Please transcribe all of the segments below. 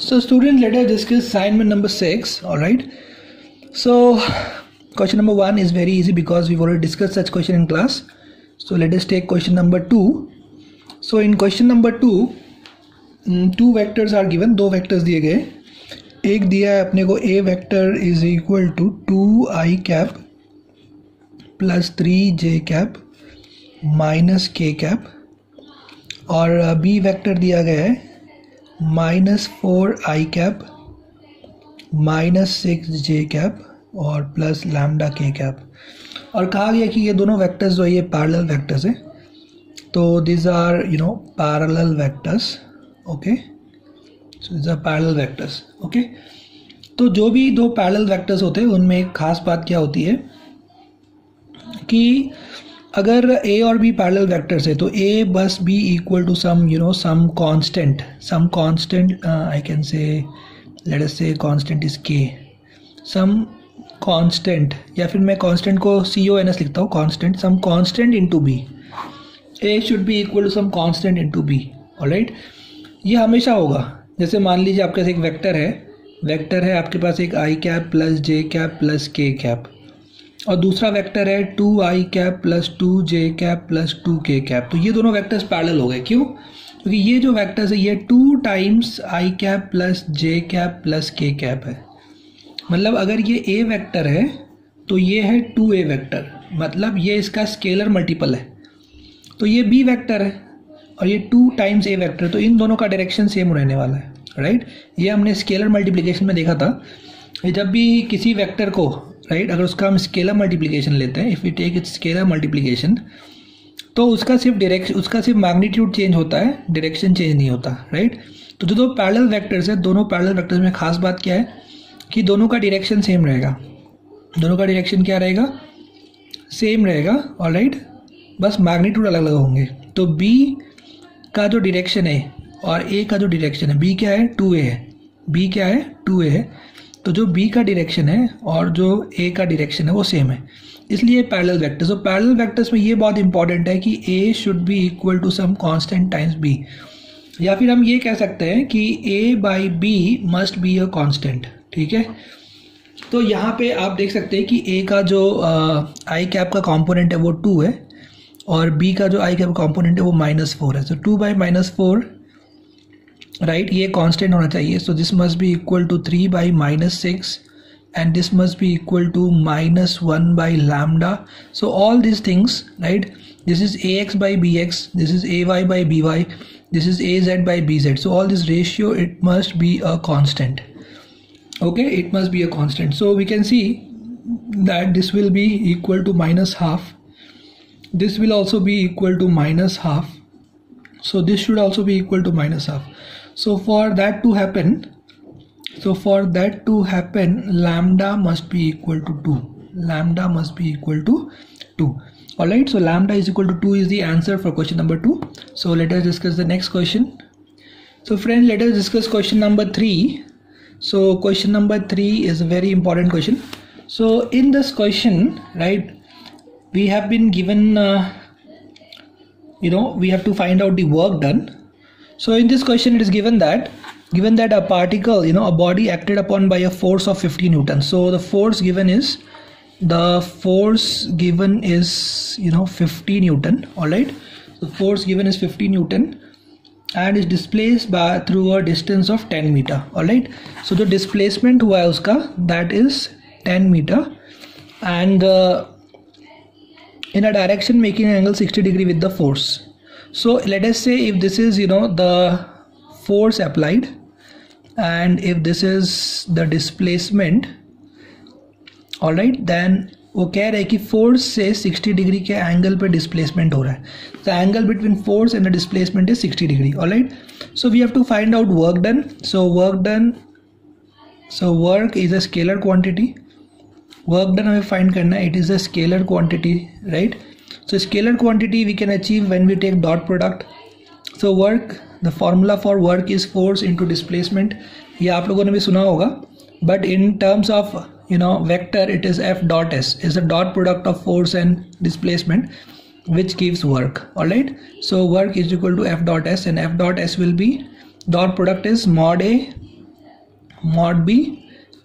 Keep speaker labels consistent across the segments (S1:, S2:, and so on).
S1: So student let us discuss assignment number 6 alright. So question number 1 is very easy because we've already discussed such question in class. So let us take question number 2. So in question number 2 mm, two vectors are given दो vectors दिए गए एक दिया है अपने को a vector is equal to 2i cap plus 3j cap minus k cap और b vector दिया गया है minus four I cap, minus six J cap और प्लस लैमडा के कैप। और कहा गया कि ये दोनों वेक्टर्स जो है, ये पैरेलल वेक्टर्स हैं। तो these are you know parallel vectors okay so these are parallel vectors okay तो जो भी दो पैरेलल वेक्टर्स होते हैं, उनमें एक खास बात क्या होती है कि अगर ए और बी पैरेलल वेक्टर्स है तो ए बस B equal to some you know some constant some constant I can say let us say constant is के सम कांस्टेंट या फिर मैं कांस्टेंट को सी ओ एन एस लिखता हूँ constant some constant into B A should be equal to some constant into B alright ये हमेशा होगा। जैसे मान लीजिए आपके पास एक वेक्टर है वेक्टर है आपके पास एक I cap plus J cap plus K cap और दूसरा वेक्टर है two I cap plus two J cap plus two K cap तो ये दोनों वेक्टर्स पैरेलल हो गए। क्यों? क्योंकि ये जो वेक्टर्स है, ये two times I cap plus J cap plus K cap है। मतलब अगर ये ए वेक्टर है तो ये है टू ए वेक्टर मतलब ये इसका स्केलर मल्टीपल है। तो ये बी वेक्टर है और ये टू टाइम्स ए वेक्टर तो इन दोनों का डायरेक्शन सेम रहने वाला है राइट ये हमने स्केलर मल्टीप्लिकेशन में देखा था। जब भी किसी वेक्टर को राइट अगर उसका हम स्केलर मल्टीप्लिकेशन लेते हैं if you take it scalar multiplication तो उसका सिर्फ़ डायरेक्शन उसका सिर्फ़ मैग्नीट्यूड चेंज होता है डायरेक्शन चेंज नहीं होता राइट तो जो दो पैरेलल वेक्टर्स है, दोनों पैरेलल वेक्टर्स में खास बात क्या है कि दोनों का डायरेक्शन सेम रहेगा। दोनों का डायरेक्शन क्या रहेगा? सेम रहेगा और राइट बस मैग्नीट्यूड अलग अलग होंगे। तो बी का जो डायरेक्शन है और ए का जो डायरेक्शन है बी क्या है? टू ए है। बी क्या है? टू ए है। तो जो बी का डायरेक्शन है और जो ए का डायरेक्शन है, वो सेम है। इसलिए पैरेलल वेक्टर्स तो पैरेलल वेक्टर्स में ये बहुत इंपॉर्टेंट है कि A should be equal to some constant times B या फिर हम ये कह सकते हैं कि A by B must be a constant ठीक है? तो यहाँ पे आप देख सकते हैं कि ए का जो आई कैप का कंपोनेंट है, वो टू है और बी का जो आई कैप कंपोनेंट है, वो माइनस फोर है। So two by minus four right ये कांस्टेंट होना चाहिए so this must be equal to three by minus six and this must be equal to minus 1 by lambda so all these things right this is ax by bx this is ay by by this is az by bz so all this ratio it must be a constant okay it must be a constant so we can see that this will be equal to minus half this will also be equal to minus half so this should also be equal to minus half so for that to happen so for that to happen lambda must be equal to 2 lambda must be equal to 2 all right so lambda is equal to 2 is the answer for question number 2 so let us discuss the next question. So friends let us discuss question number 3 so question number 3 is a very important question. So in this question right we have been given uh, you know we have to find out the work done so in this question it is given that given that a particle you know a body acted upon by a force of 50 newtons so the force given is the force given is you know 50 newton all right the force given is 50 newton and is displaced by through a distance of 10 meter all right so the displacement हुआ है उसका that is 10 meter and uh, in a direction making an angle 60 degree with the force So, let us say if this is, you know, the force applied and if this is the displacement all right then वो कह रहे हैं कि force से 60 degree के angle पे displacement हो रहा है। The angle between force and the displacement is 60 degree all right so we have to find out work done so work done so work is a scalar quantity work done हमें find करना है it is a scalar quantity right so scalar quantity we can achieve when we take dot product so work the formula for work is force into displacement ये आप लोगों ने भी सुना होगा but in terms of you know vector it is f dot s is the dot product of force and displacement which gives work all right so work is equal to f dot s and f dot s will be dot product is mod a mod b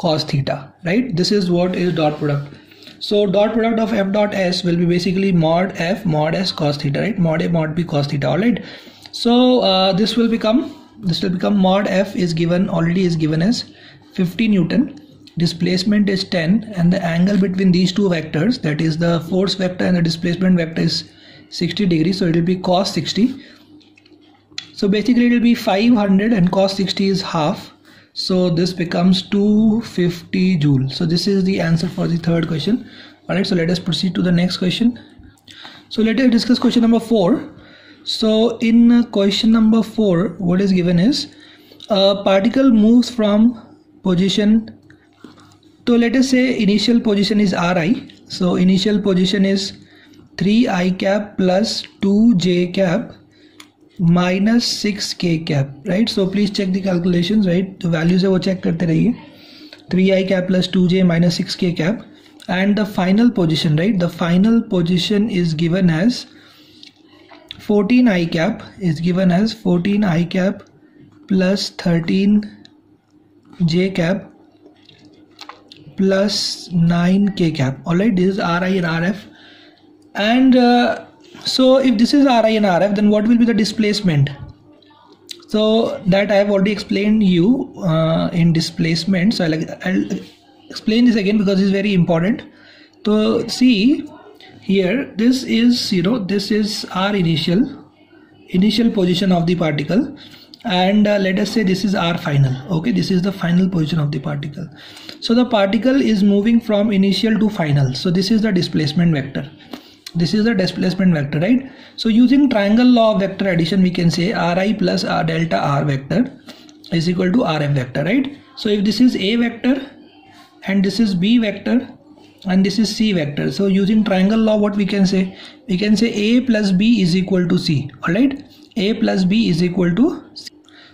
S1: cos theta right this is what is dot product so dot product of f dot s will be basically mod f mod s cos theta right? Mod a mod b cos theta all right? So uh, this will become this will become mod f is given already is given as 50 newton. Displacement is 10 and the angle between these two vectors that is the force vector and the displacement vector is 60 degrees so it will be cos 60 so basically it will be 500 and cos 60 is half so this becomes 250 joule. So this is the answer for the third question. All right so let us proceed to the next question. So let us discuss question number four. So in question number four what is given is a particle moves from position so let us say initial position is Ri. So initial position is 3i cap plus 2j cap minus six k cap right so please check the calculation right जो values है वो check करते रहिए। Three i cap plus two j minus six k cap and the final position right the final position is given has fourteen i cap is given has fourteen i cap plus thirteen j cap plus nine k cap all right this is r i and r f and so if this is ri and rf then what will be the displacement? So that i have already explained you uh, in displacement. So I'll, I'll explain this again because it's very important. So see here this is you know this is our initial initial position of the particle. And uh, let us say this is our final okay? This is the final position of the particle. So the particle is moving from initial to final. So this is the displacement vector this is the displacement vector right? So using triangle law of vector addition we can say ri plus r delta r vector is equal to rf vector right? So if this is a vector and this is b vector and this is c vector so using triangle law what we can say? We can say a plus b is equal to c all right a plus b is equal to c.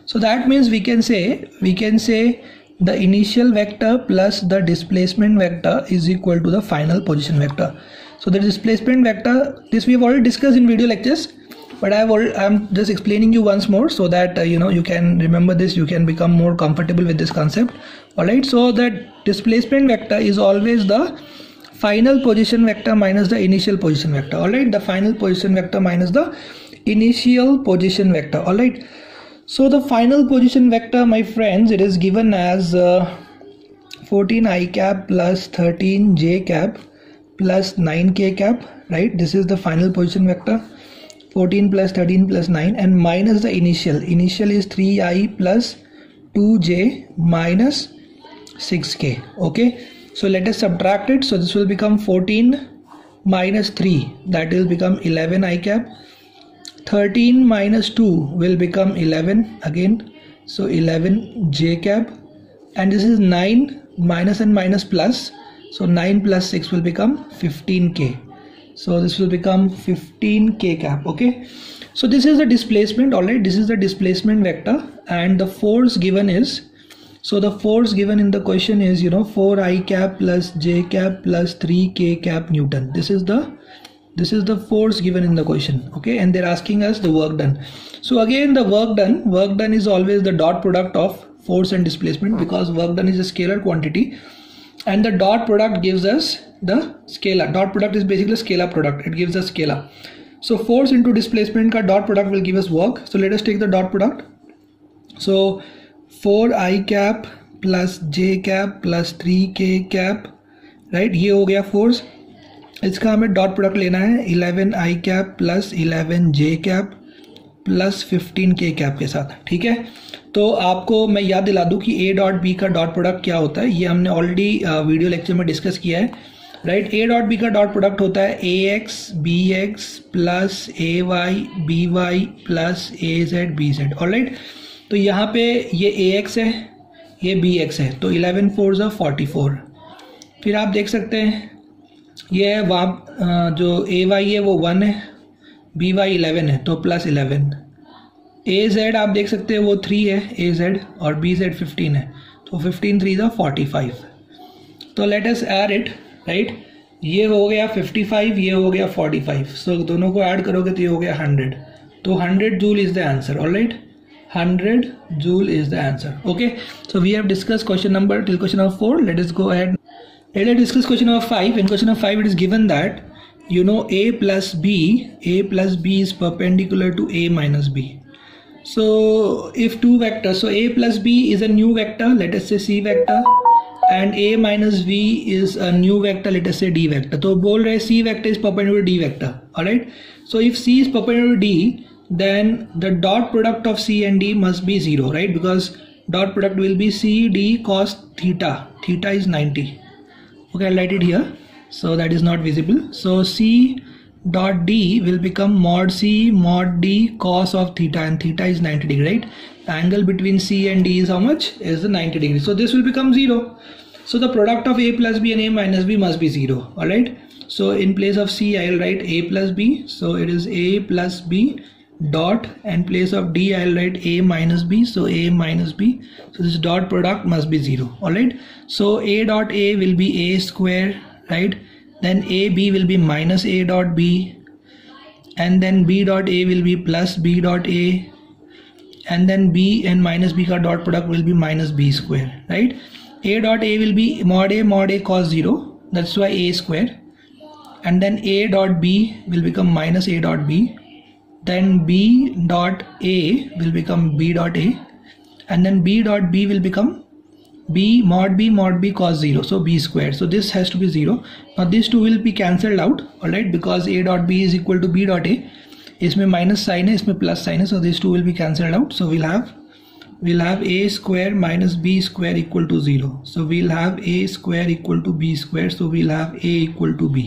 S1: So that means we can say we can say the initial vector plus the displacement vector is equal to the final position vector so the displacement vector. This we have already discussed in video lectures but I have already, I'm just explaining you once more so that uh, you know you can remember this you can become more comfortable with this concept. Alright so that displacement vector is always the final position vector minus the initial position vector. Alright the final position vector minus the initial position vector. Alright so the final position vector my friends it is given as uh, 14 i cap plus 13 j cap plus 9 k cap right? This is the final position vector. 14 plus 13 plus 9 and minus the initial. Initial is 3i plus 2j minus 6k okay? So let us subtract it. So this will become 14 minus 3 that will become 11 i cap. 13 minus 2 will become 11 again. So 11 j cap. And this is 9 minus and minus plus so 9 plus 6 will become 15k so this will become 15k cap okay? So this is the displacement alright? This is the displacement vector and the force given is so the force given in the question is you know 4 i cap plus j cap plus 3 k cap newton. This is the this is the force given in the question okay? And they're asking us the work done. So again the work done work done is always the dot product of force and displacement because work done is a scalar quantity and the dot product gives us the scalar dot product is basically a scalar product it gives us scalar so force into displacement ka dot product will give us work so let us take the dot product so 4 i cap plus j cap plus 3 k cap right ये हो गया force इसका हमें dot product लेना है 11 I cap plus 11 J cap plus 15 K cap के साथ ठीक है तो आपको मैं याद दिला दूँ कि ए डॉट बी का डॉट प्रोडक्ट क्या होता है? ये हमने ऑलरेडी वीडियो लेक्चर में डिस्कस किया है। राइट ए डॉट बी का डॉट प्रोडक्ट होता है A X B X plus A Y B Y plus A Z B Z और राइट तो यहाँ पे ये ए एक्स है, ये बी एक्स है। तो इलेवन फोर ज़ा फोर्टी फोर फिर आप देख सकते हैं, ये है वहाँ जो ए वाई है वो वन है बी वाई इलेवन है तो प्लस इलेवन ए जेड आप देख सकते हैं, वो थ्री है ए जेड और बी जेड फिफ्टीन है। तो फिफ्टीन थ्री था फोर्टी फाइव तो let's add it right ये हो गया फिफ्टी फाइव ये हो गया फोर्टी फाइव सो दोनों को ऐड करोगे तो ये हो गया हंड्रेड तो hundred joule is the answer all right hundred joule is the answer okay so we have discuss question number till question number four let's go ahead let add discuss question number five in question number five it is given that you know A plus B A plus B is perpendicular to A minus B so if two vectors so a plus b is a new vector let us say c vector and a minus v is a new vector let us say d vector. So bol rahe c vector is perpendicular to d vector all right so if c is perpendicular to d then the dot product of c and d must be 0 right? Because dot product will be c d cos theta. Theta is 90 okay i'll write it here. So that is not visible. So c dot D will become mod C mod D cos of theta and theta is 90 degree right? The angle between C and D is how much? Is the 90 degree. So this will become 0 so the product of A plus B and A minus B must be 0 alright? So in place of C I'll write A plus B. So it is A plus B dot and place of d I'll write a minus b. So a minus b. So this dot product must be 0 alright? So a dot a will be a square right then a b will be minus a dot b and then b dot a will be plus b dot a and then b and minus b ka dot product will be minus b square right? A dot a will be mod a mod a cos 0 that's why a square and then a dot b will become minus a dot b then b dot a will become b dot a and then b dot b will become b mod b mod b cos 0 so b squared so this has to be 0 now these two will be cancelled out alright because a dot b is equal to b dot a इसमें minus sign है इसमें plus sign है so these two will be cancelled out so we'll have we'll have a square minus b square equal to 0 so we'll have a square equal to b square so we'll have a equal to b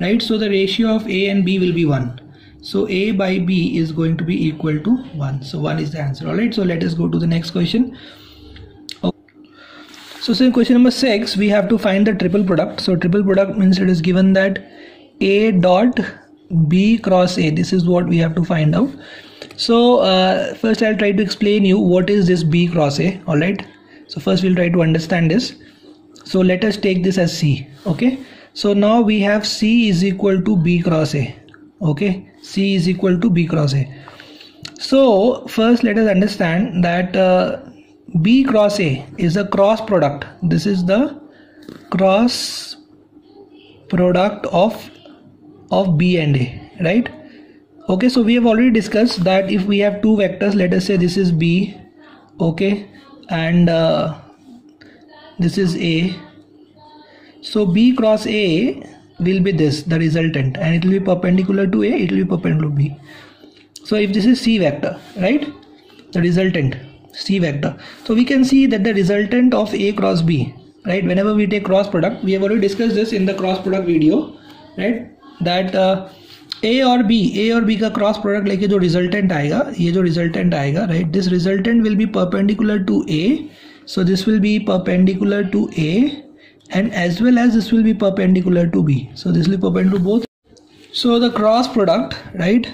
S1: right so the ratio of a and b will be 1 so A by B is going to be equal to 1. So 1 is the answer. Alright, so let us go to the next question. So in question number 6, we have to find the triple product. So triple product means it is given that A dot B cross A. This is what we have to find out. So uh, first I'll try to explain you what is this B cross A. Alright. So first we'll try to understand this. So let us take this as C. Okay. So now we have C is equal to B cross A okay c is equal to b cross a so first let us understand that uh, b cross a is a cross product. This is the cross product of of b and a right? Okay so we have already discussed that if we have two vectors let us say this is b okay and uh, this is a. So b cross a will be this the resultant and it will be perpendicular to a it will be perpendicular to b. So if this is c vector right the resultant c vector so we can see that the resultant of a cross b right whenever we take cross product we have already discussed this in the cross product video right that uh, a और b a और b का cross product लेके जो resultant आएगा ये जो resultant आएगा right this resultant will be perpendicular to A so this will be perpendicular to A and as well as this will be perpendicular to B. So this will be perpendicular to both. So the cross product right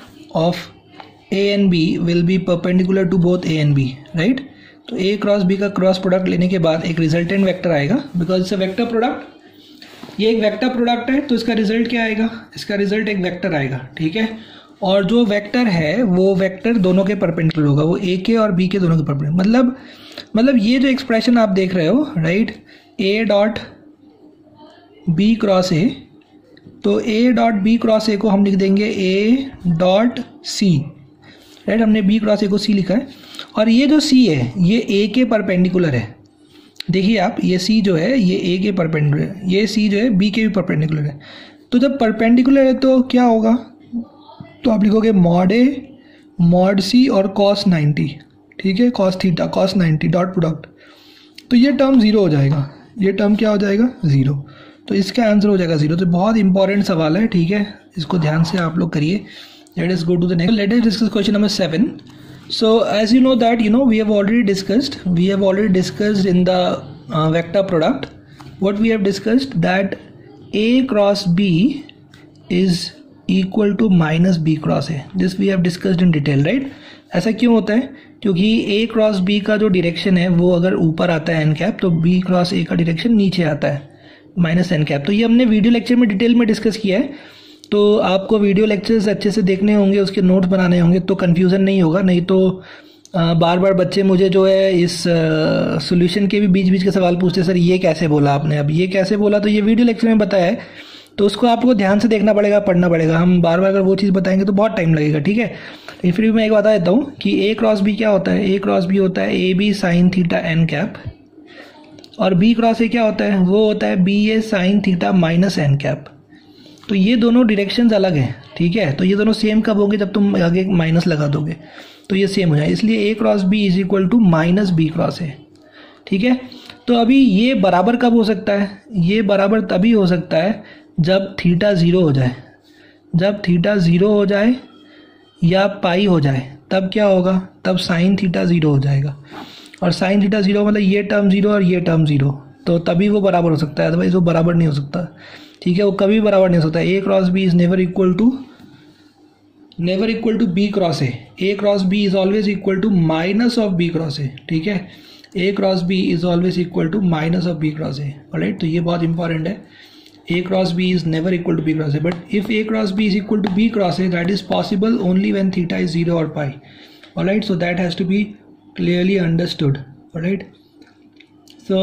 S1: of A B will be perpendicular to both A A B right तो ए cross B का cross product लेने के बाद एक resultant vector आएगा because it's a vector product ये एक vector product है तो इसका रिज़ल्ट क्या आएगा? इसका रिज़ल्ट एक वेक्टर आएगा, ठीक है? और जो वेक्टर है, वो वेक्टर दोनों के परपेंडिकुलर होगा, वो ए के और बी के दोनों के परपेंडिकुलर मतलब मतलब ये जो एक्सप्रेशन आप देख रहे हो right A dot B cross A तो A dot B cross A को हम लिख देंगे ए डॉट सी राइट हमने बी क्रॉस ए को सी लिखा है। और ये जो सी है, ये ए के परपेंडिकुलर है। देखिए आप, ये सी जो है, ये ए के परपेंडिकुलर ये सी जो है बी के भी परपेंडिकुलर है। तो जब परपेंडिकुलर है तो क्या होगा? तो आप लिखोगे मॉड ए मॉड सी और कॉस नाइन्टी। ठीक है? Cos theta cos ninety dot product तो ये टर्म ज़ीरो हो जाएगा। ये टर्म क्या हो जाएगा? ज़ीरो तो इसका आंसर हो जाएगा ज़ीरो तो बहुत इंपॉर्टेंट सवाल है, ठीक है? इसको ध्यान से आप लोग करिए। Let's go to the next let's discuss question number seven so as you know that you know we have already discussed we have already discussed in the uh, vector product what we have discussed that a cross b is equal to minus b cross a this we have discussed in detail right ऐसा क्यों होता है क्योंकि a cross b का जो direction है वो अगर ऊपर आता है एन कैप तो b क्रॉस a का डायरेक्शन नीचे आता है माइनस एन कैप तो ये हमने वीडियो लेक्चर में डिटेल में डिस्कस किया है तो आपको वीडियो लेक्चर्स अच्छे से देखने होंगे, उसके नोट्स बनाने होंगे तो कन्फ्यूज़न नहीं होगा। नहीं तो बार बार बच्चे मुझे जो है इस सॉल्यूशन के भी बीच बीच के सवाल पूछते, सर, ये कैसे बोला आपने? अब ये कैसे बोला? तो ये वीडियो लेक्चर में बताया है तो उसको आपको ध्यान से देखना पड़ेगा, पढ़ना पड़ेगा। हम बार बार अगर वो चीज़ बताएँगे तो बहुत टाइम लगेगा, ठीक है? लेकिन फिर भी मैं एक बता देता हूँ कि ए क्रॉस बी क्या होता है? ए क्रॉस बी होता है A B sine theta N cap और बी क्रॉस ए क्या होता है? वो होता है B A sine theta minus N cap तो ये दोनों डिरेक्शन अलग हैं, ठीक है? तो ये दोनों सेम कब होंगे? जब तुम आगे माइनस लगा दोगे तो ये सेम हो जाए इसलिए A cross B is equal to minus B cross A ठीक है? तो अभी ये बराबर कब हो सकता है? ये बराबर तभी हो सकता है जब थीटा ज़ीरो हो जाए। जब थीटा ज़ीरो हो जाए या पाई हो जाए, तब क्या होगा? तब साइन थीटा ज़ीरो हो जाएगा। और साइन थीटा ज़ीरो मतलब ये टर्म ज़ीरो और ये टर्म ज़ीरो तो तभी वो बराबर हो सकता है अदरवाइज़ वो बराबर नहीं हो सकता। ठीक है, वो कभी बराबर नहीं होता A cross B is never equal to never equal to B cross A A cross B is always equal to minus of B cross A ठीक है? A cross B is always equal to minus of B cross A right तो ये बहुत important है। A cross B is never equal to B cross A but if A cross B is equal to B cross A that is possible only when theta is zero और pi right so that has to be clearly understood right so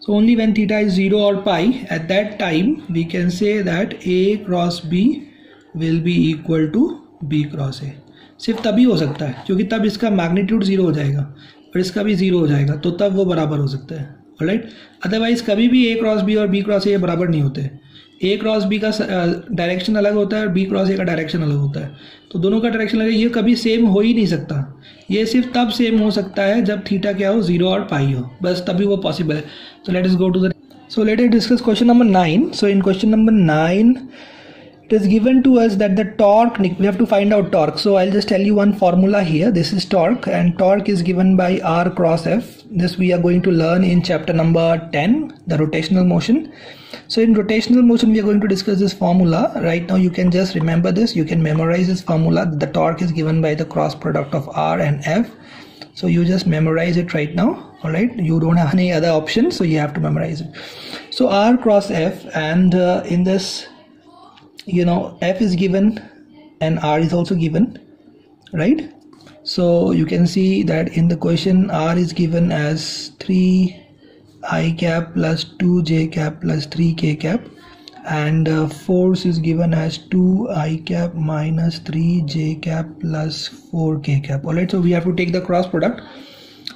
S1: so only when theta is 0 or pi, at that time, we can say that a cross b will be equal to b cross a. सिर्फ़ तभी हो सकता है, क्योंकि तब इसका magnitude zero हो जाएगा, और इसका भी ज़ीरो हो जाएगा तो तब वो बराबर हो सकता है राइट अदरवाइज़ कभी भी ए क्रॉस बी और बी क्रॉस ए बराबर नहीं होते। ए क्रॉस बी का डायरेक्शन अलग होता है और बी क्रॉस ए का डायरेक्शन अलग होता है। तो दोनों का डायरेक्शन अलग है। ये कभी सेम हो ही नहीं सकता। ये सिर्फ़ तब सेम हो सकता है जब थीटा क्या हो ज़ीरो और पाई हो। बस तभी वो पॉसिबल है। So let's go to the so let's discuss question number nine so in question number nine it is given to us that the torque we have to find out torque. So i'll just tell you one formula here. This is torque and torque is given by r cross f. This we are going to learn in chapter number 10 the rotational motion. So in rotational motion we are going to discuss this formula. Right now you can just remember this. You can memorize this formula the torque is given by the cross product of r and f. So you just memorize it right now. All right? You don't have any other option so you have to memorize it. So r cross f and uh, in this you know f is given and r is also given right so you can see that in the question r is given as 3 i cap plus 2 j cap plus 3 k cap and uh, force is given as 2 i cap minus 3 j cap plus 4 k cap alright so we have to take the cross product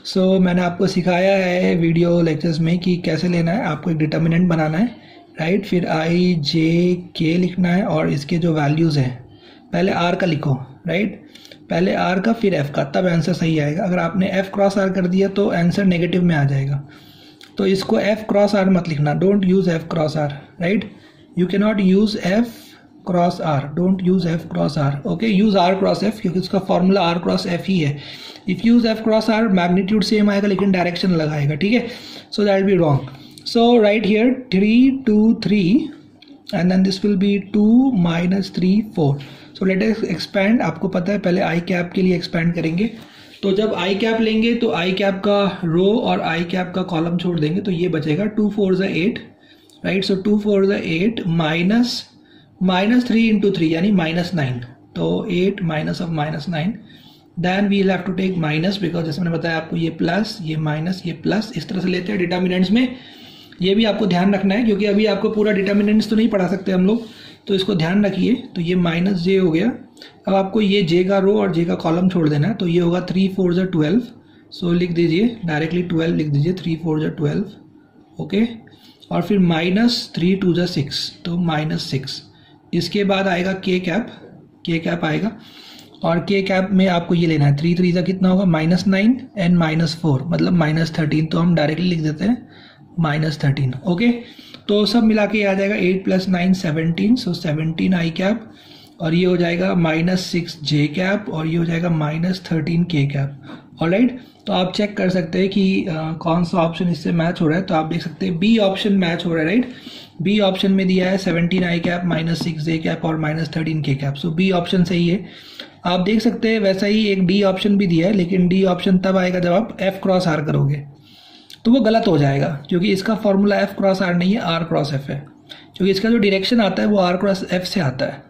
S1: so so, मैंने आपको सिखाया है video lectures में कि कैसे लेना है आपको एक डिटर्मिनेंट बनाना है राइट, फिर आई जे के लिखना है और इसके जो वैल्यूज़ हैं, पहले आर का लिखो राइट पहले आर का, फिर एफ़ का, तब आंसर सही आएगा। अगर आपने एफ़ क्रॉस आर कर दिया तो आंसर नेगेटिव में आ जाएगा। तो इसको एफ़ क्रॉस आर मत लिखना। Don't use F cross R right you can not use F cross R don't use F cross R okay use R cross F क्योंकि उसका फॉर्मूला आर क्रॉस एफ़ ही है। If use F cross R magnitude same आएगा, लेकिन direction लगाएगा, ठीक है? So that be wrong so, right here 3 2 3 and then this will be 2 minus 3 4 so, let us expand. आपको पता है, पहले आई कैप के लिए एक्सपेंड करेंगे। तो जब आई कैप लेंगे तो आई कैप का रो और आई कैप का कॉलम छोड़ देंगे तो ये बचेगा टू फोर ज़ा eight right so two four ज़ा eight minus minus three into three यानी माइनस नाइन तो eight minus of minus nine then we have to take minus because जैसे मैंने बताया आपको, ये प्लस ये माइनस ये प्लस इस तरह से लेते हैं डिटर्मिनेंट्स में। ये भी आपको ध्यान रखना है, क्योंकि अभी आपको पूरा डिटर्मिनेंट्स तो नहीं पढ़ा सकते हम लोग तो इसको ध्यान रखिए। तो ये माइनस जे हो गया। अब आपको ये जे का रो और जे का कॉलम छोड़ देना है तो ये होगा थ्री फोर ज़ा ट्वेल्व सो लिख दीजिए डायरेक्टली ट्वेल्व लिख दीजिए थ्री फोर ज़ा ट्वेल्व ओके और फिर माइनस थ्री टू ज़ा सिक्स तो माइनस सिक्स इसके बाद आएगा के कैप के कैप आएगा। और के कैप में आपको ये लेना है। थ्री थ्री ज़ा कितना होगा? Minus nine and minus four मतलब माइनस थर्टीन तो हम डायरेक्टली लिख देते हैं। माइनस थर्टीन ओके तो सब मिला के आ जाएगा eight plus nine seventeen so seventeen I cap और ये हो जाएगा माइनस सिक्स जे कैप और ये हो जाएगा माइनस थर्टीन के कैप और राइट तो आप चेक कर सकते हैं कि आ, कौन सा ऑप्शन इससे मैच हो रहा है तो आप देख सकते हैं बी ऑप्शन मैच हो रहा है राइट बी ऑप्शन में दिया है seventeen I cap minus six J cap और minus thirteen K cap so B option सही है। आप देख सकते हैं वैसा ही एक डी ऑप्शन भी दिया है लेकिन डी ऑप्शन तब आएगा जब आप एफ़ क्रॉस आर करोगे। तो वो गलत हो जाएगा, क्योंकि इसका फॉर्मूला एफ़ क्रॉस आर नहीं है आर क्रॉस एफ़ है। क्योंकि इसका जो डायरेक्शन आता है, वो आर क्रॉस एफ़ से आता है।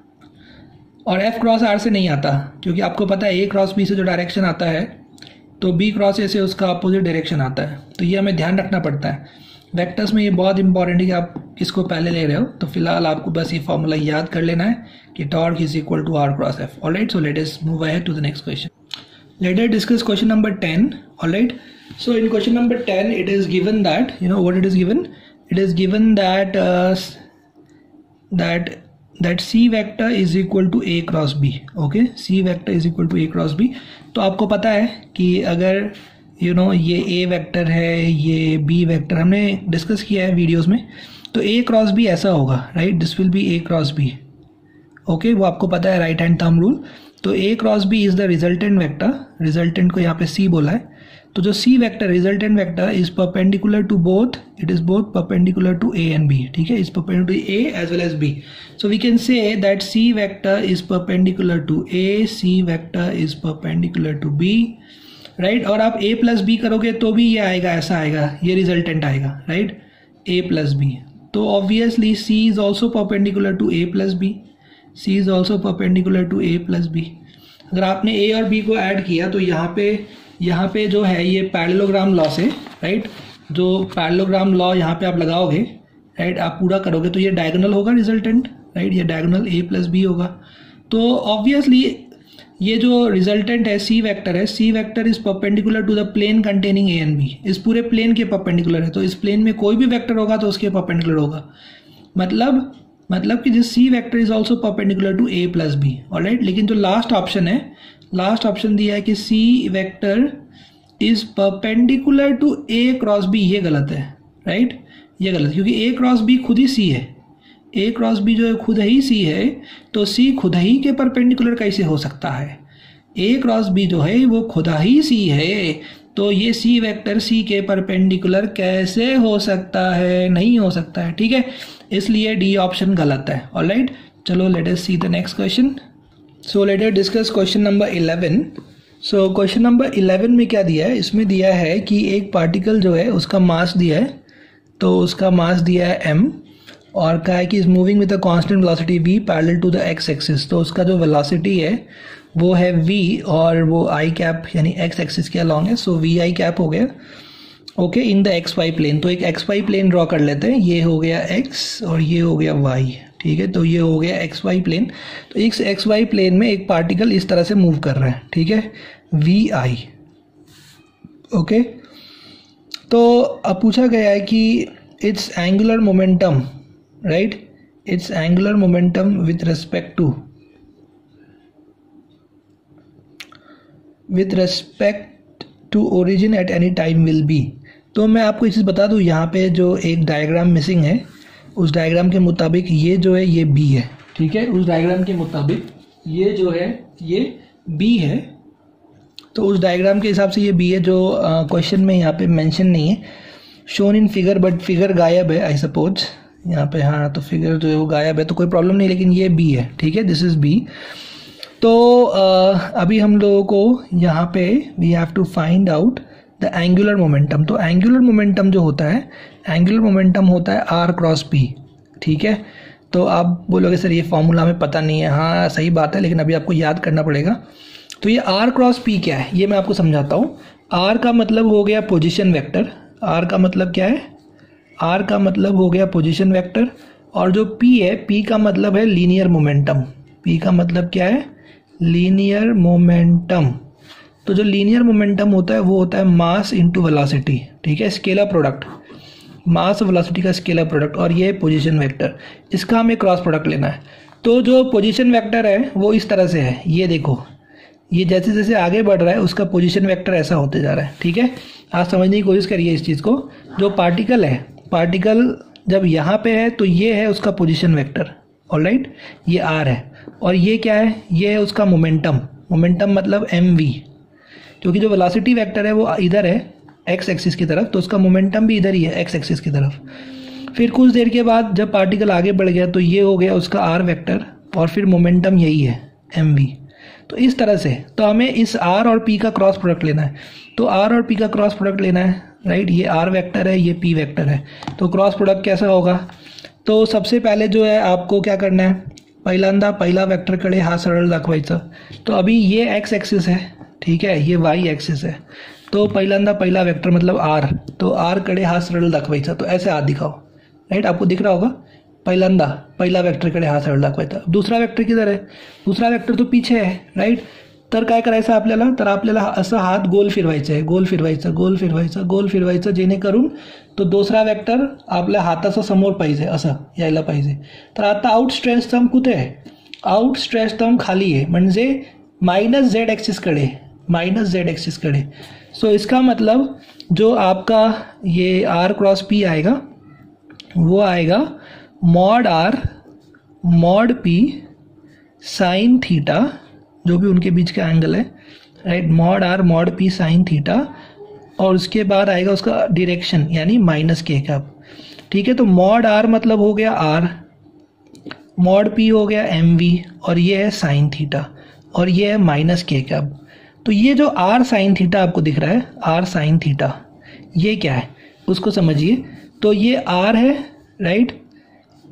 S1: और एफ़ क्रॉस आर से नहीं आता, क्योंकि आपको पता है ए क्रॉस बी से जो डायरेक्शन आता है तो बी क्रॉस ए से उसका अपोजिट डायरेक्शन आता है। तो ये हमें ध्यान रखना पड़ता है। वेक्टर्स में ये बहुत इंपॉर्टेंट है कि आप किसको पहले ले रहे हो। तो फ़िलहाल आपको बस ये फॉर्मूला याद कर लेना है कि torque is equal to R cross F all right so let's move ahead to the next question let discuss question number ten all right so in question number ten it is given that you know what it is given it is given that that that that c vector is equal to a cross b okay? C vector is equal to a cross b. तो आपको पता है कि अगर you you know know, ये ए vector है ये B vector हमने डिस्कस किया है वीडियोस में तो ए क्रॉस बी ऐसा होगा right this will be A cross B okay वो आपको पता है राइट हैंड थम रूल तो A cross B is the resultant vector resultant को यहाँ पे सी बोला है. तो जो C vector resultant vector is perpendicular to both it is both perpendicular to A and B ठीक है? Is perpendicular A as well as B so we can say that C vector is perpendicular to A C vector is perpendicular to B right और आप A plus B करोगे तो भी ये आएगा, ऐसा आएगा, ये रिजल्टेंट आएगा राइट ए प्लस बी तो obviously C is also perpendicular to A plus B C is also perpendicular to A plus B अगर आपने ए और बी को ऐड किया तो यहाँ पे यहाँ पे जो है, ये पैरेलोग्राम लॉ से राइट जो पैरेलोग्राम लॉ यहाँ पे आप लगाओगे राइट आप पूरा करोगे तो ये डायगोनल होगा रिजल्टेंट राइट ये डायगोनल ए प्लस बी होगा। तो ऑब्वियसली ये जो रिजल्टेंट है सी वेक्टर है C vector is perpendicular to the plane containing A and B इस पूरे प्लेन के परपेंडिकुलर है तो इस प्लेन में कोई भी वेक्टर होगा तो उसके परपेंडिकुलर होगा। मतलब मतलब कि this C vector is also perpendicular to A plus B right लेकिन जो लास्ट ऑप्शन है लास्ट ऑप्शन दिया है कि C vector is perpendicular to A cross B ये गलत है राइट right? ये गलत क्योंकि ए क्रॉस बी खुद ही सी है। ए क्रॉस बी जो है, खुद ही सी है तो सी खुद ही के परपेंडिकुलर कैसे हो सकता है? ए क्रॉस बी जो है, वो खुदा ही सी है तो ये सी वेक्टर सी के परपेंडिकुलर कैसे हो सकता है? नहीं हो सकता है, ठीक है? इसलिए डी ऑप्शन गलत है ऑल राइट चलो let us see the next question so let us discuss question number eleven so question number eleven में क्या दिया है? इसमें दिया है कि एक पार्टिकल जो है, उसका मास दिया है तो उसका मास दिया है एम और कहा है कि is moving with a constant velocity V parallel to the X axis तो उसका जो वेलोसिटी है, वो है वी और वो आई कैप यानी एक्स एक्सिस के अलॉन्ग है सो वी आई कैप हो गया okay in the X Y plane तो एक एक्स वाई प्लेन ड्रॉ कर लेते हैं, ये हो गया एक्स और ये हो गया वाई ठीक है? तो ये हो गया एक्स वाई प्लेन तो इस एक्स वाई प्लेन में एक पार्टिकल इस तरह से मूव कर रहा है, ठीक है? वी आई ओके तो अब पूछा गया है कि it's angular momentum right? Its angular momentum with respect to, with respect to origin at any time will be. तो मैं आपको एक चीज़ बता दूँ, यहाँ पे जो एक डायग्राम मिसिंग है, उस डायग्राम के मुताबिक ये जो है, ये बी है, ठीक है? उस डायग्राम के मुताबिक ये जो है, ये बी है। तो उस डायग्राम के हिसाब से ये बी है, जो क्वेश्चन में यहाँ पे मेंशन नहीं है। Shown in figure but figure गायब है आई सपोज़ यहाँ पे हाँ तो फिगर जो है वो गायब है तो कोई प्रॉब्लम नहीं लेकिन ये बी है ठीक है? दिस इज़ बी तो आ, अभी हम लोगों को यहाँ पे we have to find out the angular momentum तो एंगुलर मोमेंटम जो होता है एंगुलर मोमेंटम होता है आर क्रॉस पी ठीक है? तो आप बोलोगे सर ये फॉर्मूला हमें पता नहीं है। हाँ सही बात है लेकिन अभी आपको याद करना पड़ेगा। तो ये आर क्रॉस पी क्या है? ये मैं आपको समझाता हूँ। आर का मतलब हो गया पोजिशन वैक्टर आर का मतलब क्या है? आर का मतलब हो गया पोजिशन वैक्टर और जो पी है पी का मतलब है लीनियर मोमेंटम पी का मतलब क्या है? लीनियर मोमेंटम तो जो लीनियर मोमेंटम होता है, वो होता है मास इंटू वेलोसिटी ठीक है? स्केलर प्रोडक्ट मास वेलोसिटी का स्केलर प्रोडक्ट और ये पोजीशन वेक्टर इसका हमें क्रॉस प्रोडक्ट लेना है. तो जो पोजीशन वेक्टर है, वो इस तरह से है. ये देखो. ये जैसे जैसे आगे बढ़ रहा है, उसका पोजीशन वेक्टर ऐसा होते जा रहा है. ठीक है? आप समझने की कोशिश करिए इस चीज़ को. जो पार्टिकल है पार्टिकल जब यहाँ पे है तो ये है उसका पोजीशन वेक्टर ऑल राइट ये आर है। और ये क्या है? ये है उसका मोमेंटम मोमेंटम मतलब एम वी क्योंकि जो वेलोसिटी वेक्टर है, वो इधर है एक्स एक्सिस की तरफ़ तो उसका मोमेंटम भी इधर ही है एक्स एक्सिस की तरफ़। फिर कुछ देर के बाद जब पार्टिकल आगे बढ़ गया तो ये हो गया उसका आर वेक्टर और फिर मोमेंटम यही है एम वी तो इस तरह से। तो हमें इस आर और पी का क्रॉस प्रोडक्ट लेना है। तो आर और पी का क्रॉस प्रोडक्ट लेना है राइट ये आर वेक्टर है, ये पी वेक्टर है। तो क्रॉस प्रोडक्ट कैसा होगा? तो सबसे पहले जो है, आपको क्या करना है? पहिल्यांदा पहिला वेक्टरकडे हा सरळ दाखवायचा तो अभी ये एक्स एक्सिस है, ठीक है? ये वाई एक्सिस है। तो पहिल्यांदा पहिला वेक्टर मतलब आर तो आर कडे हा सरळ दाखवायचा तो ऐसे हाथ दिखाओ। राइट आपको दिख रहा होगा? पहिल्यांदा पहिला वेक्टरकडे हा सरळ दाखवायचा. दूसरा वेक्टर किधर आहे? दूसरा वेक्टर तो पीछे आहे राईट तर काय करायचं आपल्याला? तर आपल्याला हात गोल फिरवायचं आहे. गोल फिरवायचं गोल फिरवायचं गोल फिरवायचं, जेणेकरून तो दुसरा वेक्टर आपल्या हाताचा समोर पाहिजे, असं यायला पाहिजे. तर आता आउट स्ट्रेच थंब कुठे आहे? आउट स्ट्रेच थंब खाली आहे. म्हणजे माइनस जेड एक्सिसकडे माइनस जेड एक्सिसकडे सो इसका मतलब जो आपका ये आर क्रॉस पी आएगा, वो आएगा mod R mod P sine theta जो भी उनके बीच का एंगल है right mod R mod P sine theta और उसके बाद आएगा उसका डिरेक्शन यानी माइनस के। कैप ठीक है तो मॉड आर मतलब हो गया आर मॉड पी हो गया एम वी और ये है साइन थीटा और ये है माइनस के। कैप तो ये जो आर साइन थीटा आपको दिख रहा है आर साइन थीटा ये क्या है? उसको समझिए। तो ये आर है राइट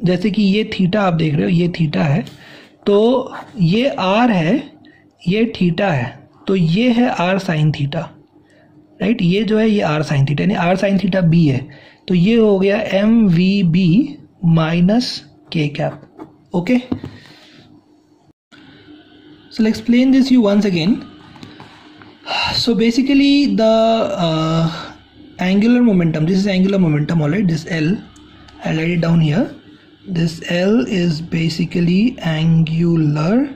S1: जैसे कि ये थीटा आप देख रहे हो, ये थीटा है। तो ये आर है, ये थीटा है तो ये है आर साइन थीटा राइट ये जो है, ये आर साइन थीटा, यानी आर साइन थीटा बी है। तो ये हो गया M V B minus K cap okay so explain this you once again so basically the angular momentum this is angular momentum all this L I light it down here this L is basically angular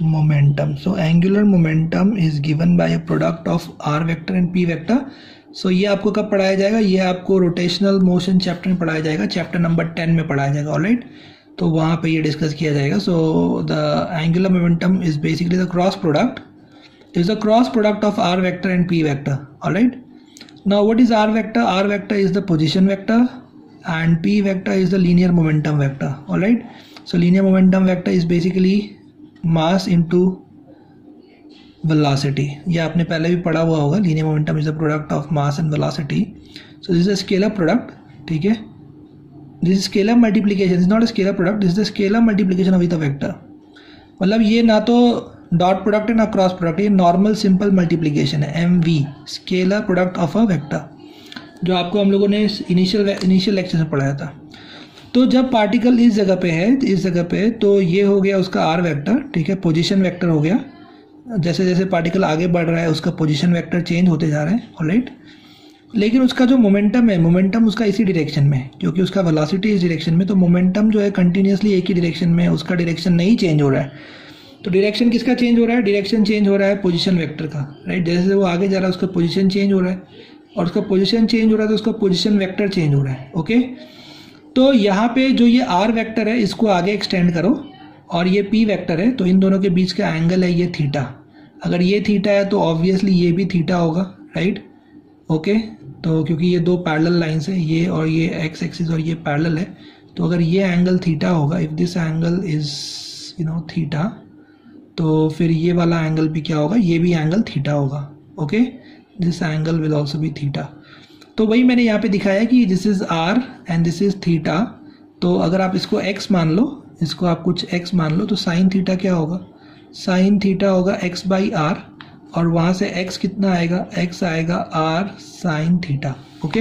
S1: momentum. So angular momentum is given by a product of r vector and p vector. So so, ये आपको कब पढ़ाया जाएगा? ये आपको rotational motion chapter में पढ़ाया जाएगा। चैप्टर नंबर टेन में पढ़ाया जाएगा ऑलराइट तो वहाँ पे ये डिस्कस किया जाएगा। So the angular momentum is basically the cross product is the cross product of R vector and P vector all right now what is R vector R vector is the position vector and p vector is the linear momentum vector all right so linear momentum vector is basically mass into velocity ये आपने पहले भी पढ़ा हुआ होगा linear momentum is the product of mass and velocity so this is a scalar product ठीक है this is scalar multiplication is not a scalar product this is the scalar multiplication of a vector मतलब ये ना तो dot product है ना cross product ये normal simple multiplication है M V scalar product of a vector जो आपको हम लोगों ने इनिशियल इनिशियल लेक्चर में पढ़ाया था। तो जब पार्टिकल इस जगह पे है, इस जगह पे तो ये हो गया उसका आर वेक्टर ठीक है? पोजीशन वेक्टर हो गया। जैसे जैसे पार्टिकल आगे बढ़ रहा है, उसका पोजीशन वेक्टर चेंज होते जा रहे हैं ऑलराइट लेकिन उसका जो मोमेंटम है मोमेंटम उसका इसी डायरेक्शन में क्योंकि उसका वेलोसिटी इस डायरेक्शन में तो मोमेंटम जो है कंटिन्यूसली एक ही डायरेक्शन में उसका डायरेक्शन नहीं चेंज हो रहा है। तो डायरेक्शन किसका चेंज हो रहा है? डायरेक्शन चेंज हो रहा है पोजीशन वेक्टर का राइट जैसे वो आगे जा रहा है, उसका पोजीशन चेंज हो रहा है। और उसका पोजीशन चेंज हो रहा है तो उसका पोजीशन वेक्टर चेंज हो रहा है ओके तो यहाँ पे जो ये आर वेक्टर है, इसको आगे एक्सटेंड करो, और ये पी वेक्टर है तो इन दोनों के बीच का एंगल है ये थीटा अगर ये थीटा है तो ऑब्वियसली ये भी थीटा होगा राइट ओके तो क्योंकि ये दो पैरल लाइन्स हैं, ये और ये एक्स एक्सिस और ये पैरल है तो अगर ये एंगल थीटा होगा if this angle is you know theta तो फिर ये वाला एंगल भी क्या होगा? ये भी एंगल थीटा होगा okay this angle will also be theta तो वही मैंने यहाँ पे दिखाया कि this is R and this is theta तो अगर आप इसको एक्स मान लो, इसको आप कुछ एक्स मान लो तो साइन थीटा क्या होगा? साइन थीटा होगा एक्स बाई आर और वहाँ से एक्स कितना आएगा? एक्स आएगा आर साइन थीटा ओके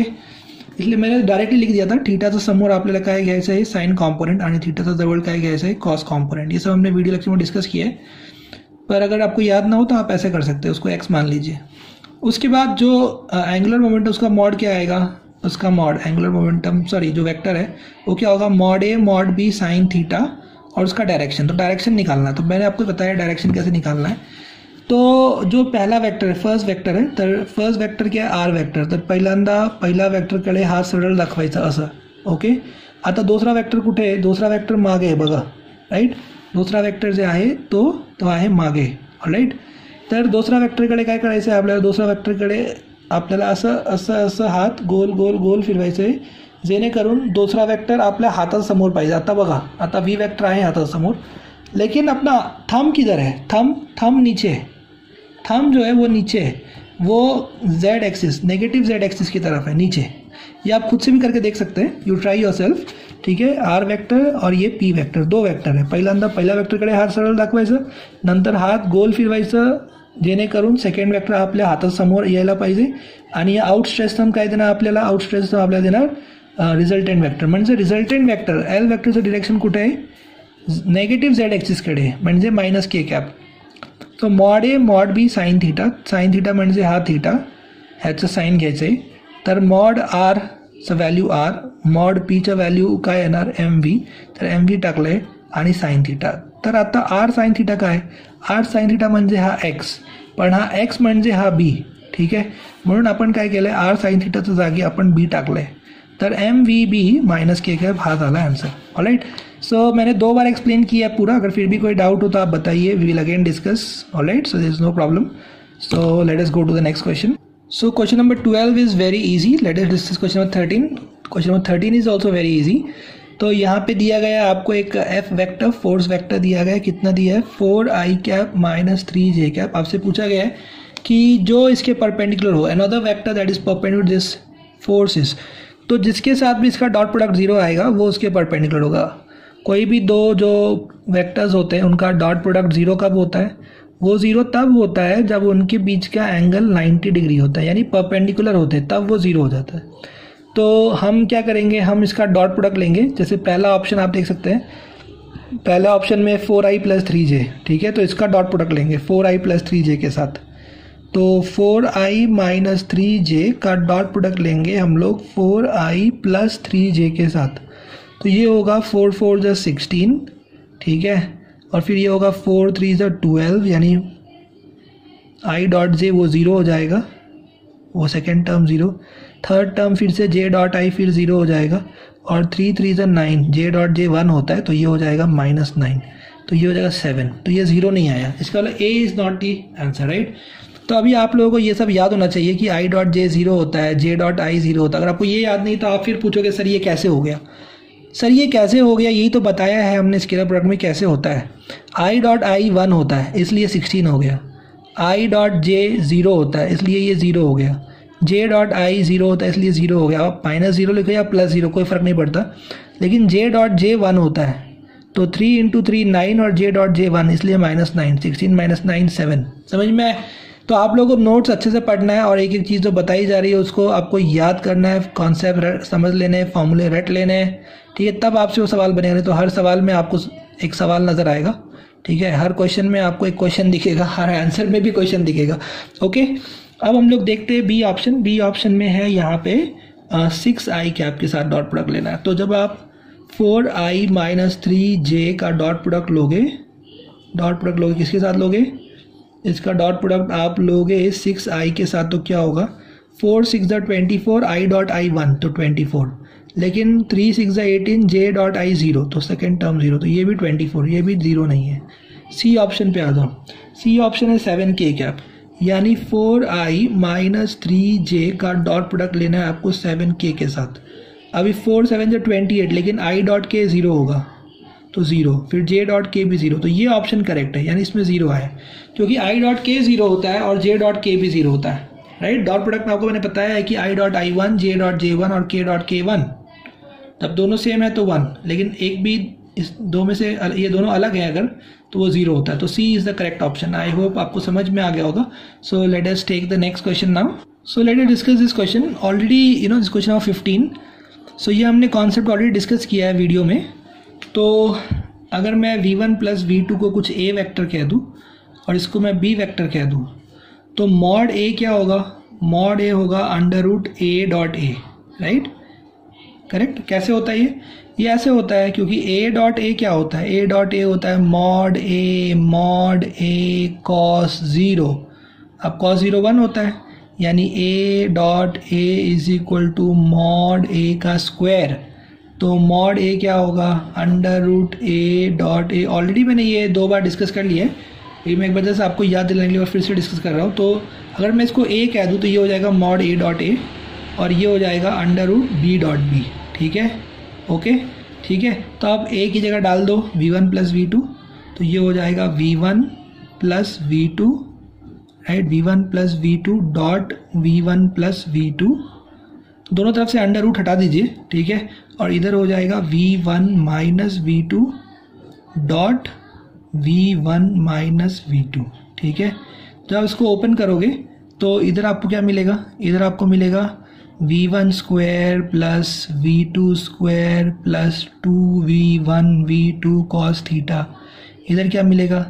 S1: इसलिए मैंने डायरेक्टली लिख दिया था थीटा तो समोर आपल्याला काय घ्यायचं आहे साइन कॉम्पोनेंट आणि थीटाचा जवळ काय घ्यायचं आहे कॉस कॉम्पोनेंट ये सब हमने वीडियो लेक्चर में डिस्कस किया है। पर अगर आपको याद ना हो तो आप ऐसे कर सकते हैं, उसको एक्स मान लीजिए। उसके बाद जो एंगुलर मोमेंटम उसका मॉड क्या आएगा? उसका मॉड एंगुलर मोमेंटम सॉरी जो वेक्टर है, वो क्या होगा? Mod A mod B sine theta और उसका डायरेक्शन तो डायरेक्शन निकालना है। तो मैंने आपको बताया डायरेक्शन कैसे निकालना है। तो जो पहला वेक्टर है फ़र्स्ट वेक्टर है, तर फ़र्स्ट वेक्टर क्या है? आर वेक्टर तर पहिल्यांदा पहिला वेक्टरकडे हा सरळ दाखवायचा असं ओके आता दुसरा वेक्टर कुठे? आहे दुसरा वेक्टर मागे आहे बघा. राईट दुसरा वेक्टर जे आहे तो तो आहे मागे. राईट तर दुसरा वेक्टरकडे काय करायचं आहे आपल्याला? दुसऱ्या वेक्टरकडे आपल्याला असं असं असं हात गोल गोल गोल फिरवायचं आहे जेणेकरून दुसरा वेक्टर आपल्या हातासमोर पाहिजे. आता बघा, आता व्ही वेक्टर आहे हातासमोर. लेकिन अपना थम किधर है? थम थम नीचे है. थम जो है, वो नीचे है. वो Z axis negative Z axis की तरफ़ है, नीचे. ये आप खुद से भी करके देख सकते हैं. यू ट्राई योर सेल्फ ठीक है? आर वेक्टर और ये पी वेक्टर दो वेक्टर आहे पहिल्यांदा पहिल्या वेक्टरकडे हात सरळ दाखवायचं. नंतर हात गोल फिरवायचं. जेणेकरून सेकंड वेक्टर आपल्या हातासमोर यायला पाहिजे आणि या आउट स्ट्रेस थम काय देणार? आपल्याला आउट स्ट्रेस थम आपल्याला देणार रिझल्टंट वेक्टर म्हणजे रिझल्टंट वेक्टर एल वेक्टरचं डिरेक्शन कुठे आहे? नेगेटिव्ह झेड ॲक्सिसकडे म्हणजे मायनस के कॅप तो mod A mod B sine theta sine theta म्हणजे हा थिटा ह्याचं साईन घ्यायचं आहे तर मॉड आरचं व्हॅल्यू आर मॉड पीचं व्हॅल्यू काय येणार? एम व्ही तर एम व्ही टाकलं आहे आणि साईन थिटा तर आता आर साईन थिटा काय? आर साईन थिटा म्हणजे हा एक्स हा एक्स म्हणजे हा बी ठीक आहे? म्हणून आपण काय आर साईन थिटाच्या जागी बी टाकलं आहे तर M V B minus K cap हा झाला आंसर ऑलराइट सो मैंने दो बार एक्सप्लेन किया पूरा। अगर फिर भी कोई डाउट हो तो आप बताइए। We will again discuss all right so this is no problem so let us go to the next question so question number twelve is very easy let us discuss question number thirteen question number thirteen is also very easy तो यहाँ पे दिया गया आपको एक F vector force vector दिया गया कितना दिया है? Four I cap minus three J cap आपसे पूछा गया है कि जो इसके परपेंडिकुलर हो another vector that is perpendicular this forces तो जिसके साथ भी इसका डॉट प्रोडक्ट ज़ीरो आएगा, वो उसके परपेंडिकुलर होगा। कोई भी दो जो वेक्टर्स होते हैं, उनका डॉट प्रोडक्ट ज़ीरो कब होता है? वो ज़ीरो तब होता है जब उनके बीच का एंगल 90 डिग्री होता है, यानी परपेंडिकुलर होते हैं, तब वो ज़ीरो हो जाता है। तो हम क्या करेंगे, हम इसका डॉट प्रोडक्ट लेंगे। जैसे पहला ऑप्शन आप देख सकते हैं। पहला ऑप्शन में four i plus three j ठीक है? तो इसका डॉट प्रोडक्ट लेंगे four i plus three j के साथ। तो four i minus three j का डॉट प्रोडक्ट लेंगे हम लोग four i plus three j के साथ। तो ये होगा फोर फोर ज़ा सिक्सटीन ठीक है? और फिर ये होगा फोर थ्री ज़ा ट्वेल्व यानी आई डॉट जे वो ज़ीरो हो जाएगा। वो second term zero third term फिर से जे डॉट आई फिर ज़ीरो हो जाएगा और थ्री थ्री ज़ा nine j dot j one होता है तो ये हो जाएगा माइनस नाइन तो ये हो जाएगा सेवन तो ये ज़ीरो नहीं आया। इसका मतलब A is not the answer right तो अभी आप लोगों को ये सब याद होना चाहिए कि आई डॉट जे ज़ीरो होता है जे डॉट आई ज़ीरो होता है। अगर आपको ये याद नहीं तो आप फिर पूछोगे, सर, ये कैसे हो गया? सर, ये कैसे हो गया? यही तो बताया है हमने स्केलर प्रोडक्ट में कैसे होता है। आई डॉट आई वन होता है, इसलिए सिक्सटीन हो गया। आई डॉट जे ज़ीरो होता है, इसलिए ये ज़ीरो हो गया। जे डॉट आई ज़ीरो होता है, इसलिए ज़ीरो हो गया। आप माइनस ज़ीरो लिखो या प्लस ज़ीरो कोई फ़र्क नहीं पड़ता। लेकिन जे डॉट जे वन होता है। तो थ्री इंटू थ्री नाइन और जे डॉट जे वन इसलिए minus nine sixteen minus nine seven समझ में तो आप लोगों को नोट्स अच्छे से पढ़ना है और एक एक चीज़ जो बताई जा रही है, उसको आपको याद करना है कॉन्सेप्ट समझ लेने हैं फॉर्मूले रट लेने हैं। ठीक है, तब आपसे वो सवाल बनेगा तो हर सवाल में आपको एक सवाल नज़र आएगा। ठीक है? हर क्वेश्चन में आपको एक क्वेश्चन दिखेगा, हर आंसर में भी क्वेश्चन दिखेगा ओके अब हम लोग देखते हैं बी ऑप्शन बी ऑप्शन में है यहाँ पे सिक्स आई के साथ डॉट प्रोडक्ट लेना है। तो जब आप four i minus three j का डॉट प्रोडक्ट लोगे डॉट प्रोडक्ट लोगे किसके साथ लोगे? इसका डॉट प्रोडक्ट आप लोगे सिक्स आई के साथ तो क्या होगा? Four six the twenty four i dot i one तो ट्वेंटी फोर लेकिन three six eighteen j dot i zero तो सेकेंड टर्म ज़ीरो तो ये भी ट्वेंटी फोर ये भी ज़ीरो नहीं है। सी ऑप्शन पे आ जाओ। सी ऑप्शन है सेवन के कैप यानी four i minus three j का डॉट प्रोडक्ट लेना है आपको सेवन के के साथ। अभी फोर सेवन जो ट्वेंटी एट लेकिन आई डॉट के ज़ीरो होगा तो ज़ीरो फिर जे डॉट के भी ज़ीरो तो ये ऑप्शन करेक्ट है, यानी इसमें ज़ीरो है क्योंकि आई डॉट के ज़ीरो होता है और जे डॉट के भी ज़ीरो होता है राइट डॉट प्रोडक्ट में आपको मैंने बताया है कि i dot i one j dot j one और के डॉट के वन तब दोनों सेम है तो वन लेकिन एक भी इस दो में से ये दोनों अलग है अगर तो वो ज़ीरो होता है। तो C is the correct option I hope आपको समझ में आ गया होगा। So let us take the next question now so let us discuss this question already you know this question of fifteen सो ये हमने कॉन्सेप्ट ऑलरेडी डिस्कस किया है वीडियो में। तो अगर मैं v one plus v two को कुछ ए वैक्टर कह दूँ, और इसको मैं बी वैक्टर कह दूँ तो मॉड ए क्या होगा? मॉड ए होगा under root a dot a right correct? कैसे होता है ये? ये ऐसे होता है क्योंकि ए डॉट ए क्या होता है? ए डॉट ए होता है mod a mod a cos zero अब कॉस ज़ीरो वन होता है, यानी a dot a is equal to mod a का स्क्वायर तो मॉड ए क्या होगा? Under root a dot a already मैंने ये दो बार डिस्कस कर लिया है। ये मैं एक वजह से आपको याद दिलाने के लिए फिर से डिस्कस कर रहा हूँ। तो अगर मैं इसको ए कह दूँ तो ये हो जाएगा मॉड ए डॉट ए और ये हो जाएगा under root b dot b ठीक है? ओके ठीक है? तो आप ए की जगह डाल दो v one plus v two तो ये हो जाएगा v one plus v two right v one plus v two dot v one plus v two दोनों तरफ़ से अंडर रूट हटा दीजिए, ठीक है? और इधर हो जाएगा v one minus v two dot v one minus v two ठीक है? जब इसको ओपन करोगे तो इधर आपको क्या मिलेगा? इधर आपको मिलेगा v one square plus v two square plus two v one v two cos theta इधर क्या मिलेगा?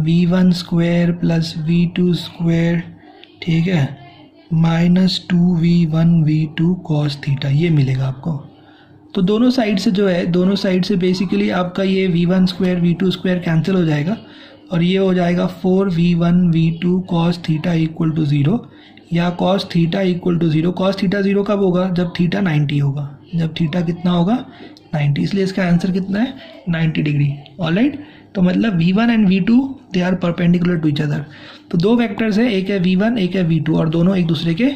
S1: V one square plus v two square ठीक है? Minus two v one v two cos theta ये मिलेगा आपको। तो दोनों साइड से जो है, दोनों साइड से बेसिकली आपका ये v one square v two square cancel हो जाएगा और ये हो जाएगा four v one v two cos theta equal to zero या cos theta equal to zero cos theta zero कब होगा? जब थीटा नाइन्टी होगा। जब थीटा कितना होगा? नाइन्टी इसलिए इसका आंसर कितना है? नाइन्टी डिग्री ऑल राइट तो मतलब v one and v two they are perpendicular to each other तो दो वेक्टर्स है, एक है वी वन एक है वी टू और दोनों एक दूसरे के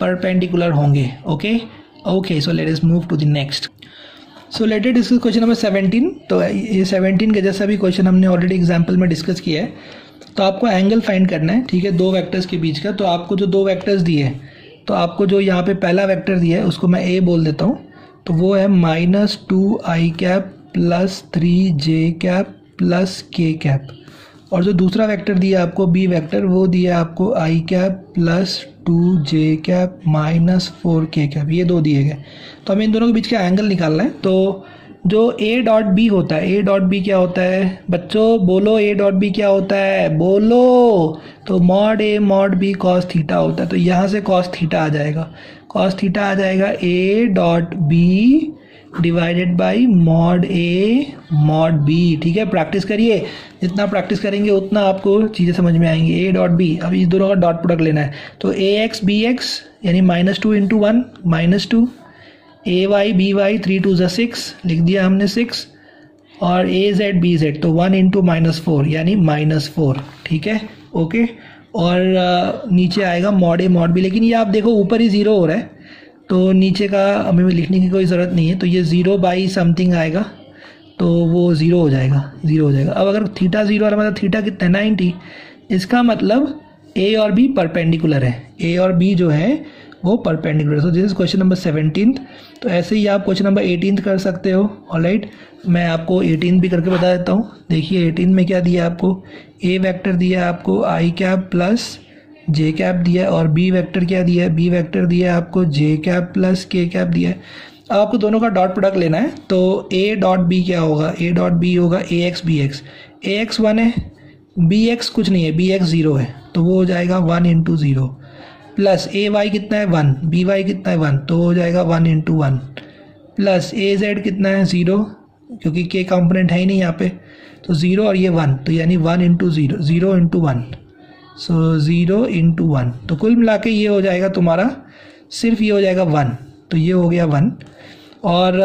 S1: परपेंडिकुलर होंगे। Okay okay so let's move to the next so let's discuss question number seventeen तो ये सेवनटीन के जैसा भी क्वेश्चन हमने ऑलरेडी एग्ज़ाम्पल में डिस्कस किया है। तो आपको एंगल फाइंड करना है, ठीक है? दो वेक्टर्स के बीच का। तो आपको जो दो वेक्टर्स दिए तो आपको जो यहाँ पे पहला वेक्टर दिया है, उसको मैं ए बोल देता हूँ। तो वो है minus two i cap plus three j cap plus k cap और जो दूसरा वेक्टर दिया आपको बी वेक्टर वो दिया आपको i cap plus two j cap minus four k cap ये दो दिए गए। तो हमें इन दोनों के बीच का एंगल निकालना है। तो जो ए डॉट बी होता है ए डॉट बी क्या होता है? बच्चों, बोलो ए डॉट बी क्या होता है? बोलो। तो mod a mod b cos theta होता है। तो यहाँ से कॉस थीटा आ जाएगा। कॉस थीटा आ जाएगा a dot b divided by mod a mod b ठीक है? प्रैक्टिस करिए। जितना प्रैक्टिस करेंगे, उतना आपको चीज़ें समझ में आएँगी। ए डॉट बी अब इस दोनों का डॉट प्रोडक्ट लेना है। तो ए एक्स बी एक्स यानी minus two into one minus two a y b y three two ज़ा सिक्स लिख दिया हमने सिक्स और ए जेड बी जेड तो वन इंटू माइनस फोर यानी माइनस फोर ठीक है? ओके और नीचे आएगा मॉड ए मॉड बी लेकिन ये आप देखो, ऊपर ही ज़ीरो हो रहा है तो नीचे का हमें लिखने की कोई ज़रूरत नहीं है तो ये ज़ीरो बाई समथिंग आएगा तो वो ज़ीरो हो जाएगा ज़ीरो हो जाएगा। अब अगर थीटा ज़ीरो वाला मतलब थीटा कितना नाइन्टी इसका मतलब ए और बी परपेंडिकुलर है। ए और बी जो है वो perpendicular so this question number seventeen तो ऐसे ही आप क्वेश्चन नंबर एटीन कर सकते हो। ऑल राइट मैं आपको एटीन भी करके बता देता हूँ। देखिए एटीन में क्या दिया आपको? ए वैक्टर दिया आपको i cap plus j cap दिया और बी वैक्टर क्या दिया है? बी वैक्टर दिया आपको j cap plus k cap दिया है। अब आपको दोनों का डॉट प्रोडक्ट लेना है। तो ए डॉट बी क्या होगा? ए डॉट बी होगा a x b x a x one है बी एक्स कुछ नहीं है बी एक्स ज़ीरो है। तो वो हो जाएगा one into zero plus a y कितना है? वन। बी वाई कितना है? वन। तो हो जाएगा one into one. Plus a z कितना है? ज़ीरो, क्योंकि के कंपोनेंट है ही नहीं यहाँ पे। तो ज़ीरो और ये वन तो यानी one into zero zero into one. So zero into one. तो कुल मिला के ये हो जाएगा तुम्हारा, सिर्फ़ ये हो जाएगा वन। तो ये हो गया वन। और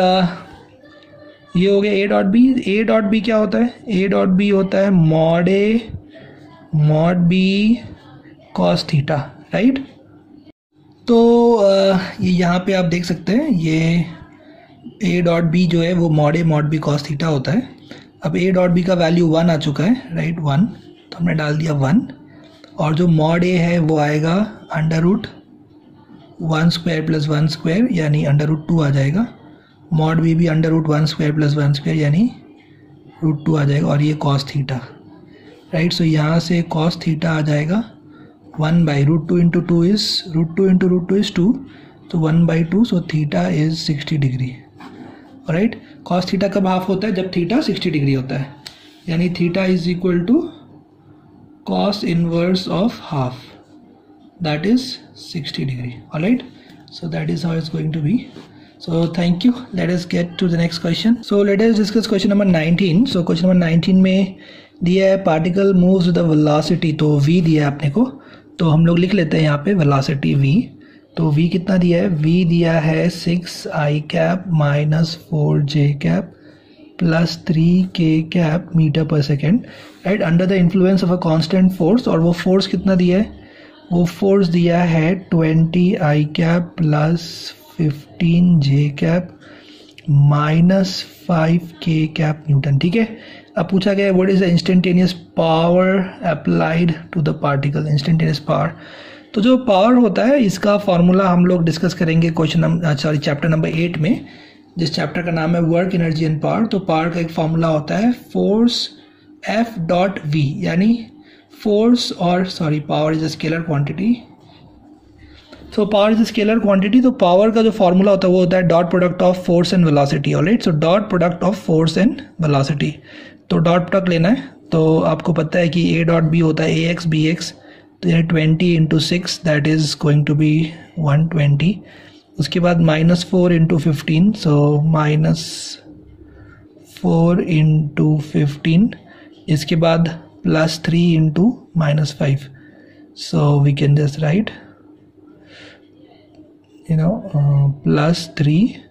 S1: ये हो गया a dot b a dot b क्या होता है? ए डॉट बी होता है mod a mod b cos theta right तो ये यहाँ पे आप देख सकते हैं, ये ए डॉट बी जो है, वो mod a mod b cos theta होता है। अब ए डॉट बी का वैल्यू वन आ चुका है राइट वन तो हमने डाल दिया वन और जो मॉड ए है, वो आएगा under root one square plus one square यानी अंडर रूट टू आ जाएगा। मॉड बी भी under root one square plus one square यानी रूट टू आ जाएगा, और ये कॉस थीटा राइट सो यहाँ से कॉस थीटा आ जाएगा। One by root two into two is root two into root two is two तो one by two so theta is sixty degree right cos theta कब half होता है? जब theta sixty degree होता है. यानी theta is equal to cos inverse of half that is sixty degree all right so that is how is going to be so thank you let's get to the next question so let's discuss question number nineteen so question number nineteen में दिया है particle moves with the velocity तो v दिया है आपने को. तो हम लोग लिख लेते हैं यहाँ पे वेलोसिटी v तो v कितना दिया है? v दिया है six i cap minus four j cap plus three k cap meter per second right under the influence of a constant force और वो फोर्स कितना दिया है? वो फोर्स दिया है twenty i cap plus fifteen j cap minus five k cap Newton ठीक है? अब पूछा गया what is the instantaneous power applied to the particle instantaneous power तो जो पावर होता है, इसका फार्मूला हम लोग डिस्कस करेंगे question number sorry chapter number eight में, जिस चैप्टर का नाम है वर्क एनर्जी एंड पावर तो पावर का एक फार्मूला होता है फोर्स एफ़ डॉट वी यानी फोर्स और sorry power is a scalar quantity so power is scalar quantity तो पावर का जो फॉर्मूला होता है, वो होता है dot product of force and velocity all right so dot product of force and velocity तो डॉट प्रोडक्ट लेना है तो आपको पता है कि ए डॉट बी होता है ए एक्स बी एक्स तो यानी twenty into six that is going to be one twenty उसके बाद minus four into fifteen so minus four into fifteen इसके बाद plus three into minus five so we can just write you know uh, plus 3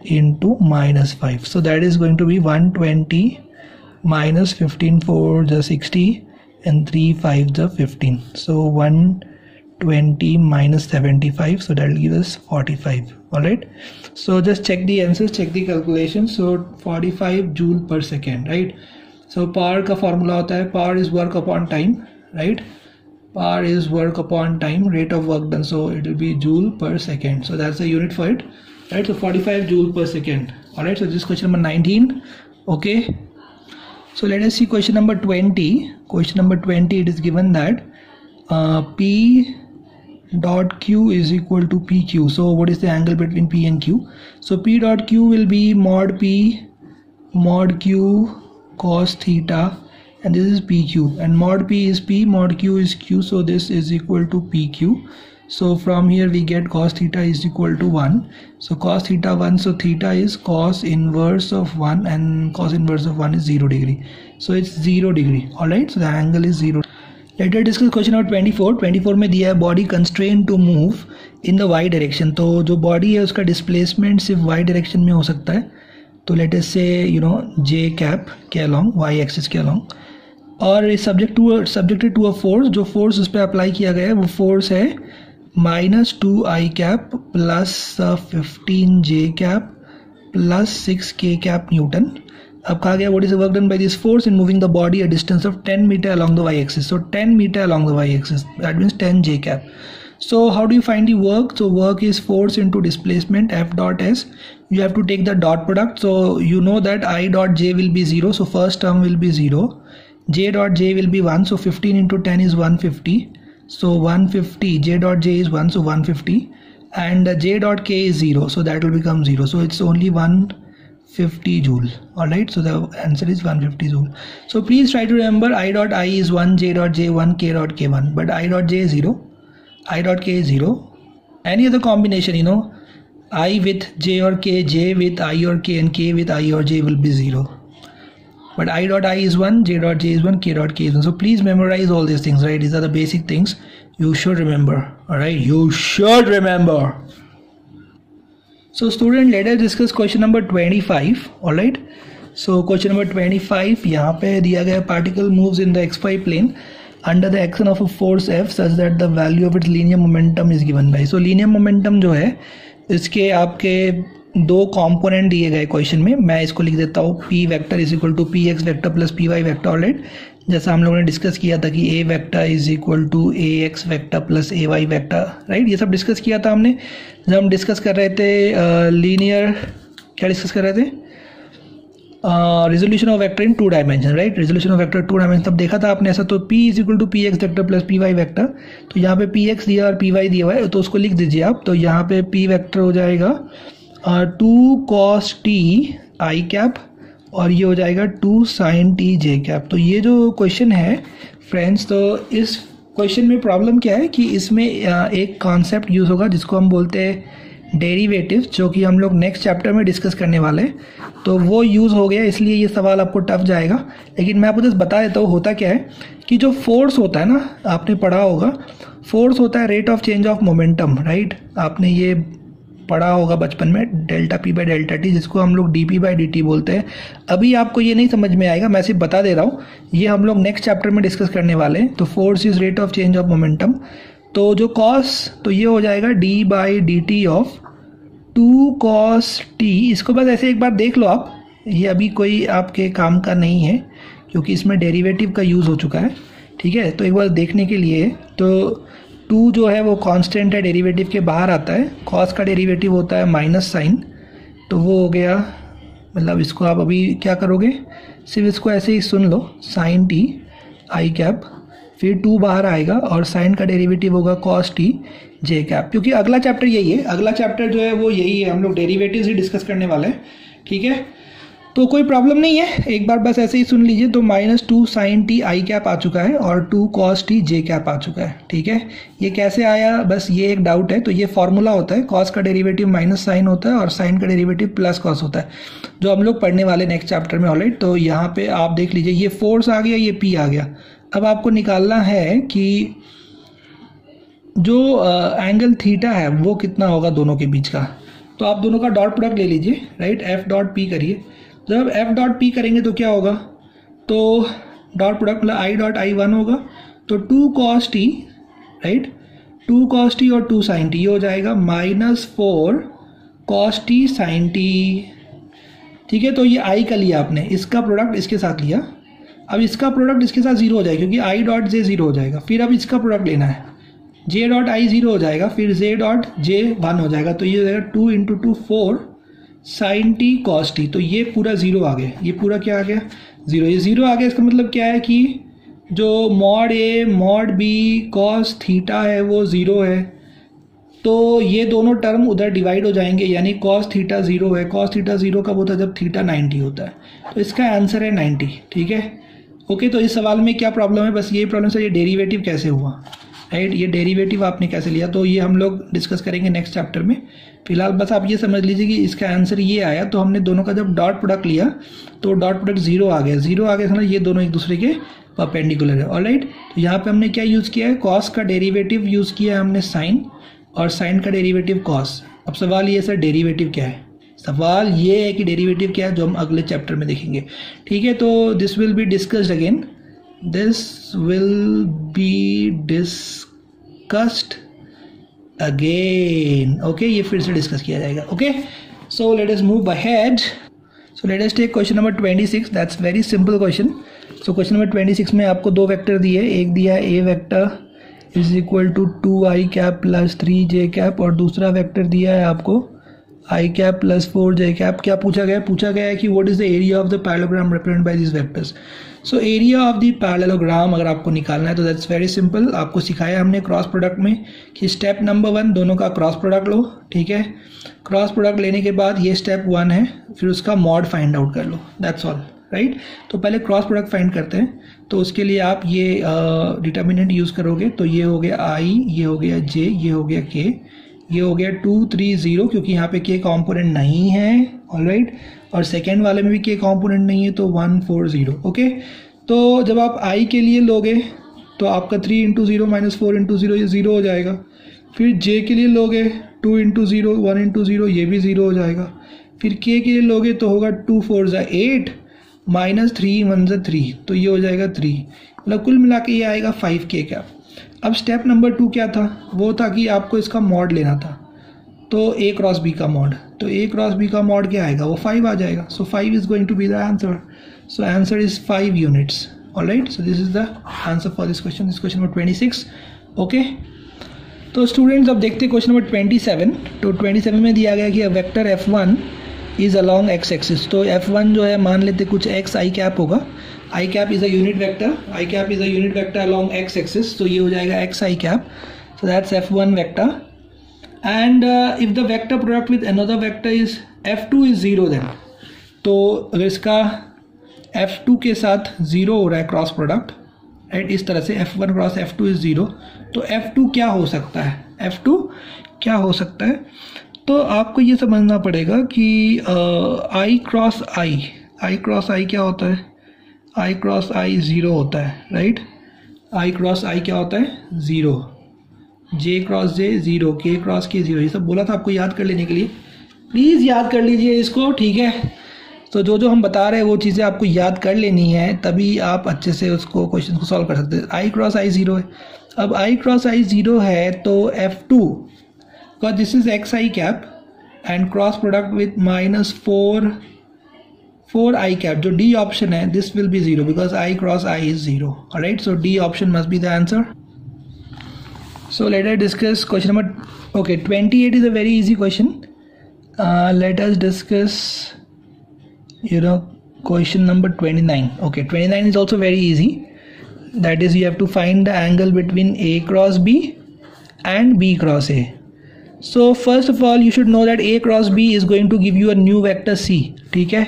S1: into minus 5 so that is going to be 120 minus 15 for the 60 and 3 5 the 15 so 120 minus 75 so that will give us 45 all right so just check the answers check the calculation. So 45 joule per second right? So power ka formula hai power is work upon time right? Power is work upon time rate of work done. So it will be joule per second. So that's the unit for it right? So 45 joule per second. All right so this question number 19 okay so let us see question number 20 question number 20 it is given that uh, p dot q is equal to pq so what is the angle between p and q? So p dot q will be mod p mod q cos theta and this is pq and mod p is p mod q is q. So this is equal to pq so from here we get cos theta is equal to 1 so cos theta 1 so theta is cos inverse of 1 and cos inverse of 1 is 0 degree so it's 0 degree all right so the angle is 0 Let us discuss question number 24 24 में दिया है body constrained to move in the y direction तो जो body है उसका displacement सिर्फ़ y direction में हो सकता है तो let us say you know j cap के along y axis के along और subject to subjected to a force जो फोर्स उस पर अप्लाई किया गया है वो फोर्स है minus two I cap plus fifteen J cap plus six K cap newton अब कहा गया what is work done by this force in moving the body a distance of 10 metre along the y axis so 10 metre along the y axis that means 10 J cap so how do you find the work so work is force into displacement f dot s you have to take the dot product so you know that i dot j will be 0 so first term will be 0 j dot j will be 1 so 15 into 10 is 150 so 150 j dot j is 1 so 150 and uh, j dot k is 0 so that will become 0 so it's only 150 joule. All right so the answer is 150 joule. So please try to remember i dot i is 1 j dot j 1 k dot k 1 but i dot j is 0 i dot k is 0 any other combination you know i with j or k j with i or k and k with i or j will be 0 but i dot i is 1 j dot j is 1 k dot k is 1 so please memorize all these things right these are the basic things you should remember all right you should remember so student let us discuss question number 25 all right so question number 25 यहाँ पे दिया गया particle moves in the xy plane under the action of a force f such that the value of its linear momentum is given by so linear momentum जो है इसके आपके दो component दिए गए क्वेश्चन में, मैं इसको लिख देता हूँ p vector is equal to p x vector plus p y vector all right जैसा हम लोगों ने डिस्कस किया था कि a vector is equal to a x vector plus a y vector right ये सब डिस्कस किया था हमने। जब हम डिस्कस कर रहे थे लीनियर क्या डिस्कस कर रहे थे? Resolution of vector in two dimension right resolution of vector two dimension तब देखा था आपने ऐसा तो p is equal to p x vector plus p y vector तो यहाँ पे पी एक्स दिया और पी वाई दिया हुआ है तो उसको लिख दीजिए आप। तो यहाँ पे पी वैक्टर हो जाएगा two cos t i cap और ये हो जाएगा two sine t j cap तो ये जो क्वेश्चन है फ्रेंड्स तो इस क्वेश्चन में प्रॉब्लम क्या है कि इसमें एक कॉन्सेप्ट यूज़ होगा जिसको हम बोलते हैं डेरिवेटिव जो कि हम लोग नेक्स्ट चैप्टर में डिस्कस करने वाले हैं। तो वो यूज़ हो गया, इसलिए ये सवाल आपको टफ जाएगा। लेकिन मैं आपको जस्ट बता देता हूँ, होता क्या है कि जो फोर्स होता है ना, आपने पढ़ा होगा फोर्स होता है rate of change of momentum right आपने ये पढ़ा होगा बचपन में, delta P by delta T जिसको हम लोग D P by D T बोलते हैं। अभी आपको ये नहीं समझ में आएगा, मैं सिर्फ़ बता दे रहा हूँ। ये हम लोग नेक्स्ट चैप्टर में डिस्कस करने वाले हैं। तो force is rate of change of momentum तो जो कॉस तो ये हो जाएगा D by D T of two cos T इसको बस ऐसे एक बार देख लो आप। ये अभी कोई आपके काम का नहीं है, क्योंकि इसमें डेरिवेटिव का यूज़ हो चुका है। ठीक है? तो एक बार देखने के लिए तो टू जो है वो कांस्टेंट है डेरिवेटिव के बाहर आता है। कॉस का डेरिवेटिव होता है माइनस साइन तो वो हो गया मतलब इसको आप अभी क्या करोगे? सिर्फ़ इसको ऐसे ही सुन लो साइन टी आई कैप फिर टू बाहर आएगा और साइन का डेरिवेटिव होगा कॉस टी जे कैप क्योंकि अगला चैप्टर यही है, अगला चैप्टर जो है वो यही है, हम लोग डेरिवेटिव्स ही डिस्कस करने वाले हैं, ठीक है? तो कोई प्रॉब्लम नहीं है। एक बार बस ऐसे ही सुन लीजिए। तो minus two sine T I cap आ चुका है और two cos T J cap आ चुका है। ठीक है? ये कैसे आया? बस ये एक डाउट है। तो ये फॉर्मूला होता है। कॉस का डेरिवेटिव माइनस साइन होता है और साइन का डेरिवेटिव प्लस कॉस होता है। जो हम लोग पढ़ने वाले नेक्स्ट चैप्टर में ऑलराइट तो यहाँ पे आप देख लीजिए। ये फोर्स आ गया, ये पी आ गया। अब आपको निकालना है कि जो एंगल थीटा है, वो कितना होगा दोनों के बीच का? तो आप दोनों का डॉट प्रोडक्ट ले लीजिए राइट एफ़ डॉट पी करिए। जब एफ़ डॉट पी करेंगे तो क्या होगा? तो डॉट प्रोडक्ट मतलब आई डॉट आई वन होगा। तो two cos T right two cos T और टू साइन टी ये हो जाएगा minus four cos T sine T ठीक है तो ये आई का लिया आपने। इसका प्रोडक्ट इसके साथ लिया। अब इसका प्रोडक्ट इसके साथ ज़ीरो हो जाएगा, क्योंकि आई डॉट जे ज़ीरो हो जाएगा। फिर अब इसका प्रोडक्ट लेना है। जे डॉट आई ज़ीरो हो जाएगा, फिर जे डॉट जे वन हो जाएगा। तो ये हो जाएगा two into two four sine T cos T तो ये पूरा ज़ीरो आ गया। ये पूरा क्या आ गया? ज़ीरो। ये ज़ीरो आ गया, इसका मतलब क्या है कि जो mod A, mod B, cos theta है, वो ज़ीरो है। तो ये दोनों टर्म उधर डिवाइड हो जाएँगे, यानी कॉस थीटा ज़ीरो है। कॉस थीटा ज़ीरो कब होता है? जब थीटा नाइन्टी होता है। तो इसका आंसर है नाइन्टी ठीक है? ओके तो इस सवाल में क्या प्रॉब्लम है? बस ये प्रॉब्लम सर ये डेरीवेटिव कैसे हुआ? राइट ये डेरिवेटिव आपने कैसे लिया? तो ये हम लोग डिस्कस करेंगे नेक्स्ट चैप्टर में। फ़िलहाल बस आप ये समझ लीजिए कि इसका आंसर ये आया तो हमने दोनों का जब डॉट प्रोडक्ट लिया तो डॉट प्रोडक्ट ज़ीरो आ गया। ज़ीरो आ गया समझ ये दोनों एक दूसरे के परपेंडिकुलर है। ऑल राइट तो यहाँ पे हमने क्या यूज़ किया है? कॉस का डेरिवेटिव यूज़ किया है हमने साइन और साइन का डेरिवेटिव कॉस अब सवाल ये सर डेरिवेटिव क्या है? सवाल ये है कि डेरिवेटिव क्या है, जो हम अगले चैप्टर में देखेंगे। ठीक है? तो this will be discussed again this will be discussed again okay ये फिर से डिस्कस किया जाएगा. Okay so let us move ahead so let us take question number 26 that's very simple question so question number 26 में आपको दो vector दिए. एक दिया A vector is equal to two I cap plus three J cap और दूसरा vector दिया है आपको I cap plus four J cap क्या पूछा गया? पूछा गया है कि what is the area of the parallelogram represent by this vectors so area of the parallelogram अगर आपको निकालना है तो दैट्स वेरी सिंपल आपको सिखाया हमने क्रॉस प्रोडक्ट में कि स्टेप नंबर वन दोनों का क्रॉस प्रोडक्ट लो, ठीक है? क्रॉस प्रोडक्ट लेने के बाद ये स्टेप वन है, फिर उसका मॉड फाइंड आउट कर लो दैट्स ऑल राइट तो पहले क्रॉस प्रोडक्ट फाइंड करते हैं तो उसके लिए आप ये डिटर्मिनेंट यूज़ करोगे तो ये हो गया आई ये हो गया जे ये हो गया के ये हो गया टू थ्री ज़ीरो क्योंकि यहाँ पे के कॉम्पोनेंट नहीं है ऑलराइट और सेकेंड वाले में भी के कॉम्पोनेंट नहीं है तो वन फोर ज़ीरो ओके तो जब आप आई के लिए लोगे तो आपका three into zero minus four into zero ये ज़ीरो हो जाएगा। फिर जे के लिए लोगे two into zero one into zero ये भी ज़ीरो हो जाएगा। फिर के के लिए लोगे तो होगा two four are eight minus three one are three तो ये हो जाएगा थ्री मतलब कुल मिला के ये आएगा फाइव के क्या अब स्टेप नंबर टू क्या था? वो था कि आपको इसका मॉड लेना था। तो ए क्रॉस बी का मॉड तो ए क्रॉस बी का मॉड क्या आएगा? वो फाइव आ जाएगा। So five is going to be the answer so answer is five units alright so this is the answer for this question this question number twenty six okay तो students अब देखते question number twenty seven तो twenty seven में दिया गया कि vector F one is along X axis तो F one जो है, मान लेते कुछ एक्स आई कैप होगा। I cap is a unit vector I cap is a unit vector along X axis तो ये हो जाएगा X I cap so that's f1 vector. And uh, if the vector product with another vector is f2 is zero then तो अगर इसका f2 के साथ zero हो रहा है क्रॉस प्रोडक्ट राइट इस तरह से f1 cross f2 is zero तो f2 क्या हो सकता है? F2 क्या हो सकता है? तो आपको ये समझना पड़ेगा कि i cross i i cross i क्या होता है? आई क्रॉस आई ज़ीरो होता है राइट आई क्रॉस आई क्या होता है? Zero J cross J zero K cross K zero ये सब बोला था आपको याद कर लेने के लिए। प्लीज़ याद कर लीजिए इसको, ठीक है? तो जो जो हम बता रहे हैं, वो चीज़ें आपको याद कर लेनी है, तभी आप अच्छे से उसको क्वेश्चन को सॉल्व कर सकते हैं। आई क्रॉस आई ज़ीरो है। अब आई क्रॉस आई ज़ीरो है तो F two this is X I cap and cross product with minus four 4 i cap. जो D option है this will be 0 because i cross i is 0 alright so D option must be the answer. So let us discuss question number okay 28 is a very easy question. Uh, let us discuss you know question number 29 okay 29 is also very easy. That is you have to find the angle between a cross b and b cross a. So first of all you should know that A cross B is going to give you a new vector C ठीक है?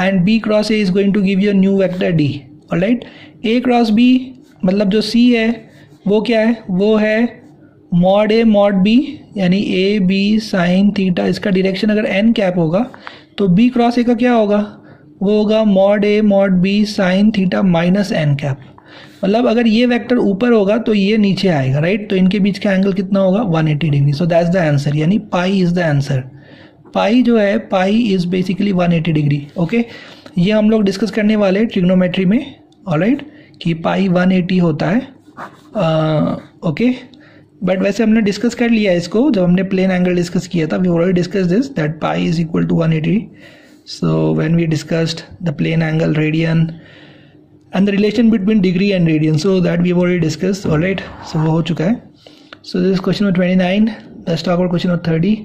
S1: And B cross A is going to give you a new vector D all right A cross B मतलब जो C है, वो क्या है? वो है मॉड ए मॉड बी यानी ए बी साइन थीटा इसका डिरेक्शन अगर एन कैप होगा तो बी क्रॉस ए का क्या होगा? वो होगा mod A mod B sine theta minus N cap मतलब अगर ये वेक्टर ऊपर होगा तो ये नीचे आएगा राइट तो इनके बीच का एंगल कितना होगा? 180 degree so that's the answer यानी pi is the answer pi जो है pi is basically 180 degree okay ये हम लोग डिस्कस करने वाले ट्रिग्नोमेट्री में ऑलराइट कि पाई 180 होता है ओके बट वैसे हमने डिस्कस कर लिया इसको, जब हमने प्लेन एंगल डिस्कस किया था we already discuss this that pi is equal to 180 so when we discussed the plane angle radian and the relation between degree and radian so that we already discuss alright so वो हो चुका है so this question number 29 let's talk about question number 30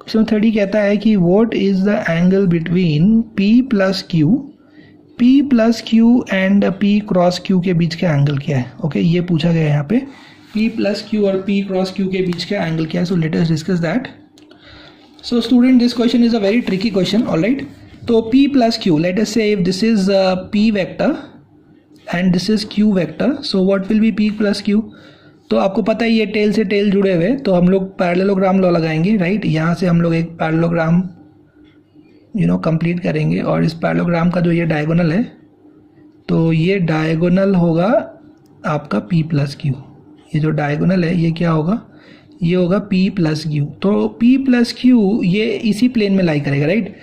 S1: question number 30 कहता है कि what is the angle between P plus Q P plus Q and P cross Q के बीच का एंगल क्या है? ओके okay, ये पूछा गया है यहाँ पे। पी प्लस क्यू और पी क्रॉस क्यू के बीच का एंगल क्या है? So let us discuss that so student this question is a very tricky question alright तो P plus Q let us say if this is P vector and this is Q vector so what will be P plus Q तो आपको पता है ये tell से tail जुड़े हुए तो हम लोग पैरेललोग्राम लॉ लगाएँगे राइट यहाँ से हम लोग एक पैरेललोग्राम यू नो कंप्लीट करेंगे। और इस पैरेललोग्राम का जो ये डायगोनल है तो ये डायगोनल होगा आपका पी प्लस क्यू ये जो डायगोनल है, ये क्या होगा? ये होगा पी प्लस क्यू तो पी प्लस क्यू ये इसी प्लेन में लाई करेगा right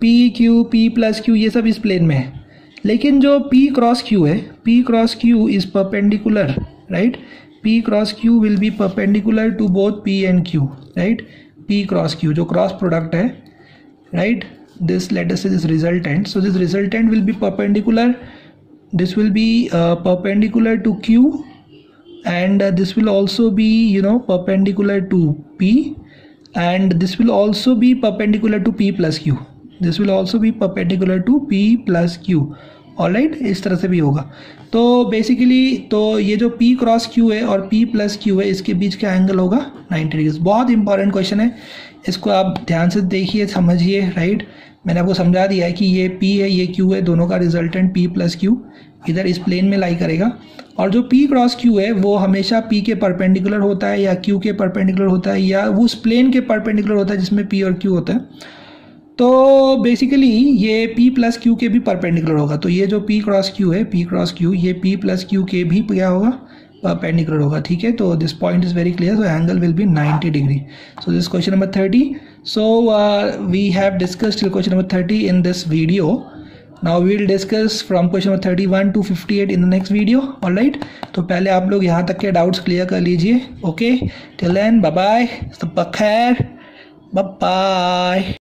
S1: P Q P plus Q ये सब इस प्लेन में है। लेकिन जो P क्रॉस Q है P cross Q is perpendicular right P cross Q will be perpendicular to both P and Q, right P cross Q जो cross product है right this let's is resultant so this resultant will be perpendicular this will be perpendicular to Q and this will also be you know perpendicular to P and this will also be perpendicular to P plus Q this will also be perpendicular to P plus Q all right इस तरह से भी होगा। तो basically तो ये जो p cross q है और p प्लस क्यू है, इसके बीच का एंगल होगा? 90 डिग्री बहुत इंपॉर्टेंट क्वेश्चन है। इसको आप ध्यान से देखिए, समझिए राइट मैंने आपको समझा दिया है कि ये p है, ये q है, दोनों का रिजल्टेंट p प्लस क्यू इधर इस प्लेन में लाई करेगा। और जो p क्रॉस q है, वो हमेशा p के परपेंडिकुलर होता है या q के परपेंडिकुलर होता है या वो उस प्लेन के परपेंडिकुलर होता है जिसमें p और q होता है। तो बेसिकली ये p प्लस क्यू के भी परपेंडिकुलर होगा। तो ये जो p क्रॉस q है p क्रॉस q ये p प्लस क्यू के भी क्या होगा? परपेंडिकुलर होगा ठीक है? तो this point is very clear so angle will be 90 degree so this question number 30 so uh, we have discussed till question number 30 in this video. Now we will discuss from question number 31 to 58 in the next video all right तो पहले आप लोग यहाँ तक के doubts clear कर लीजिए okay till then bye bye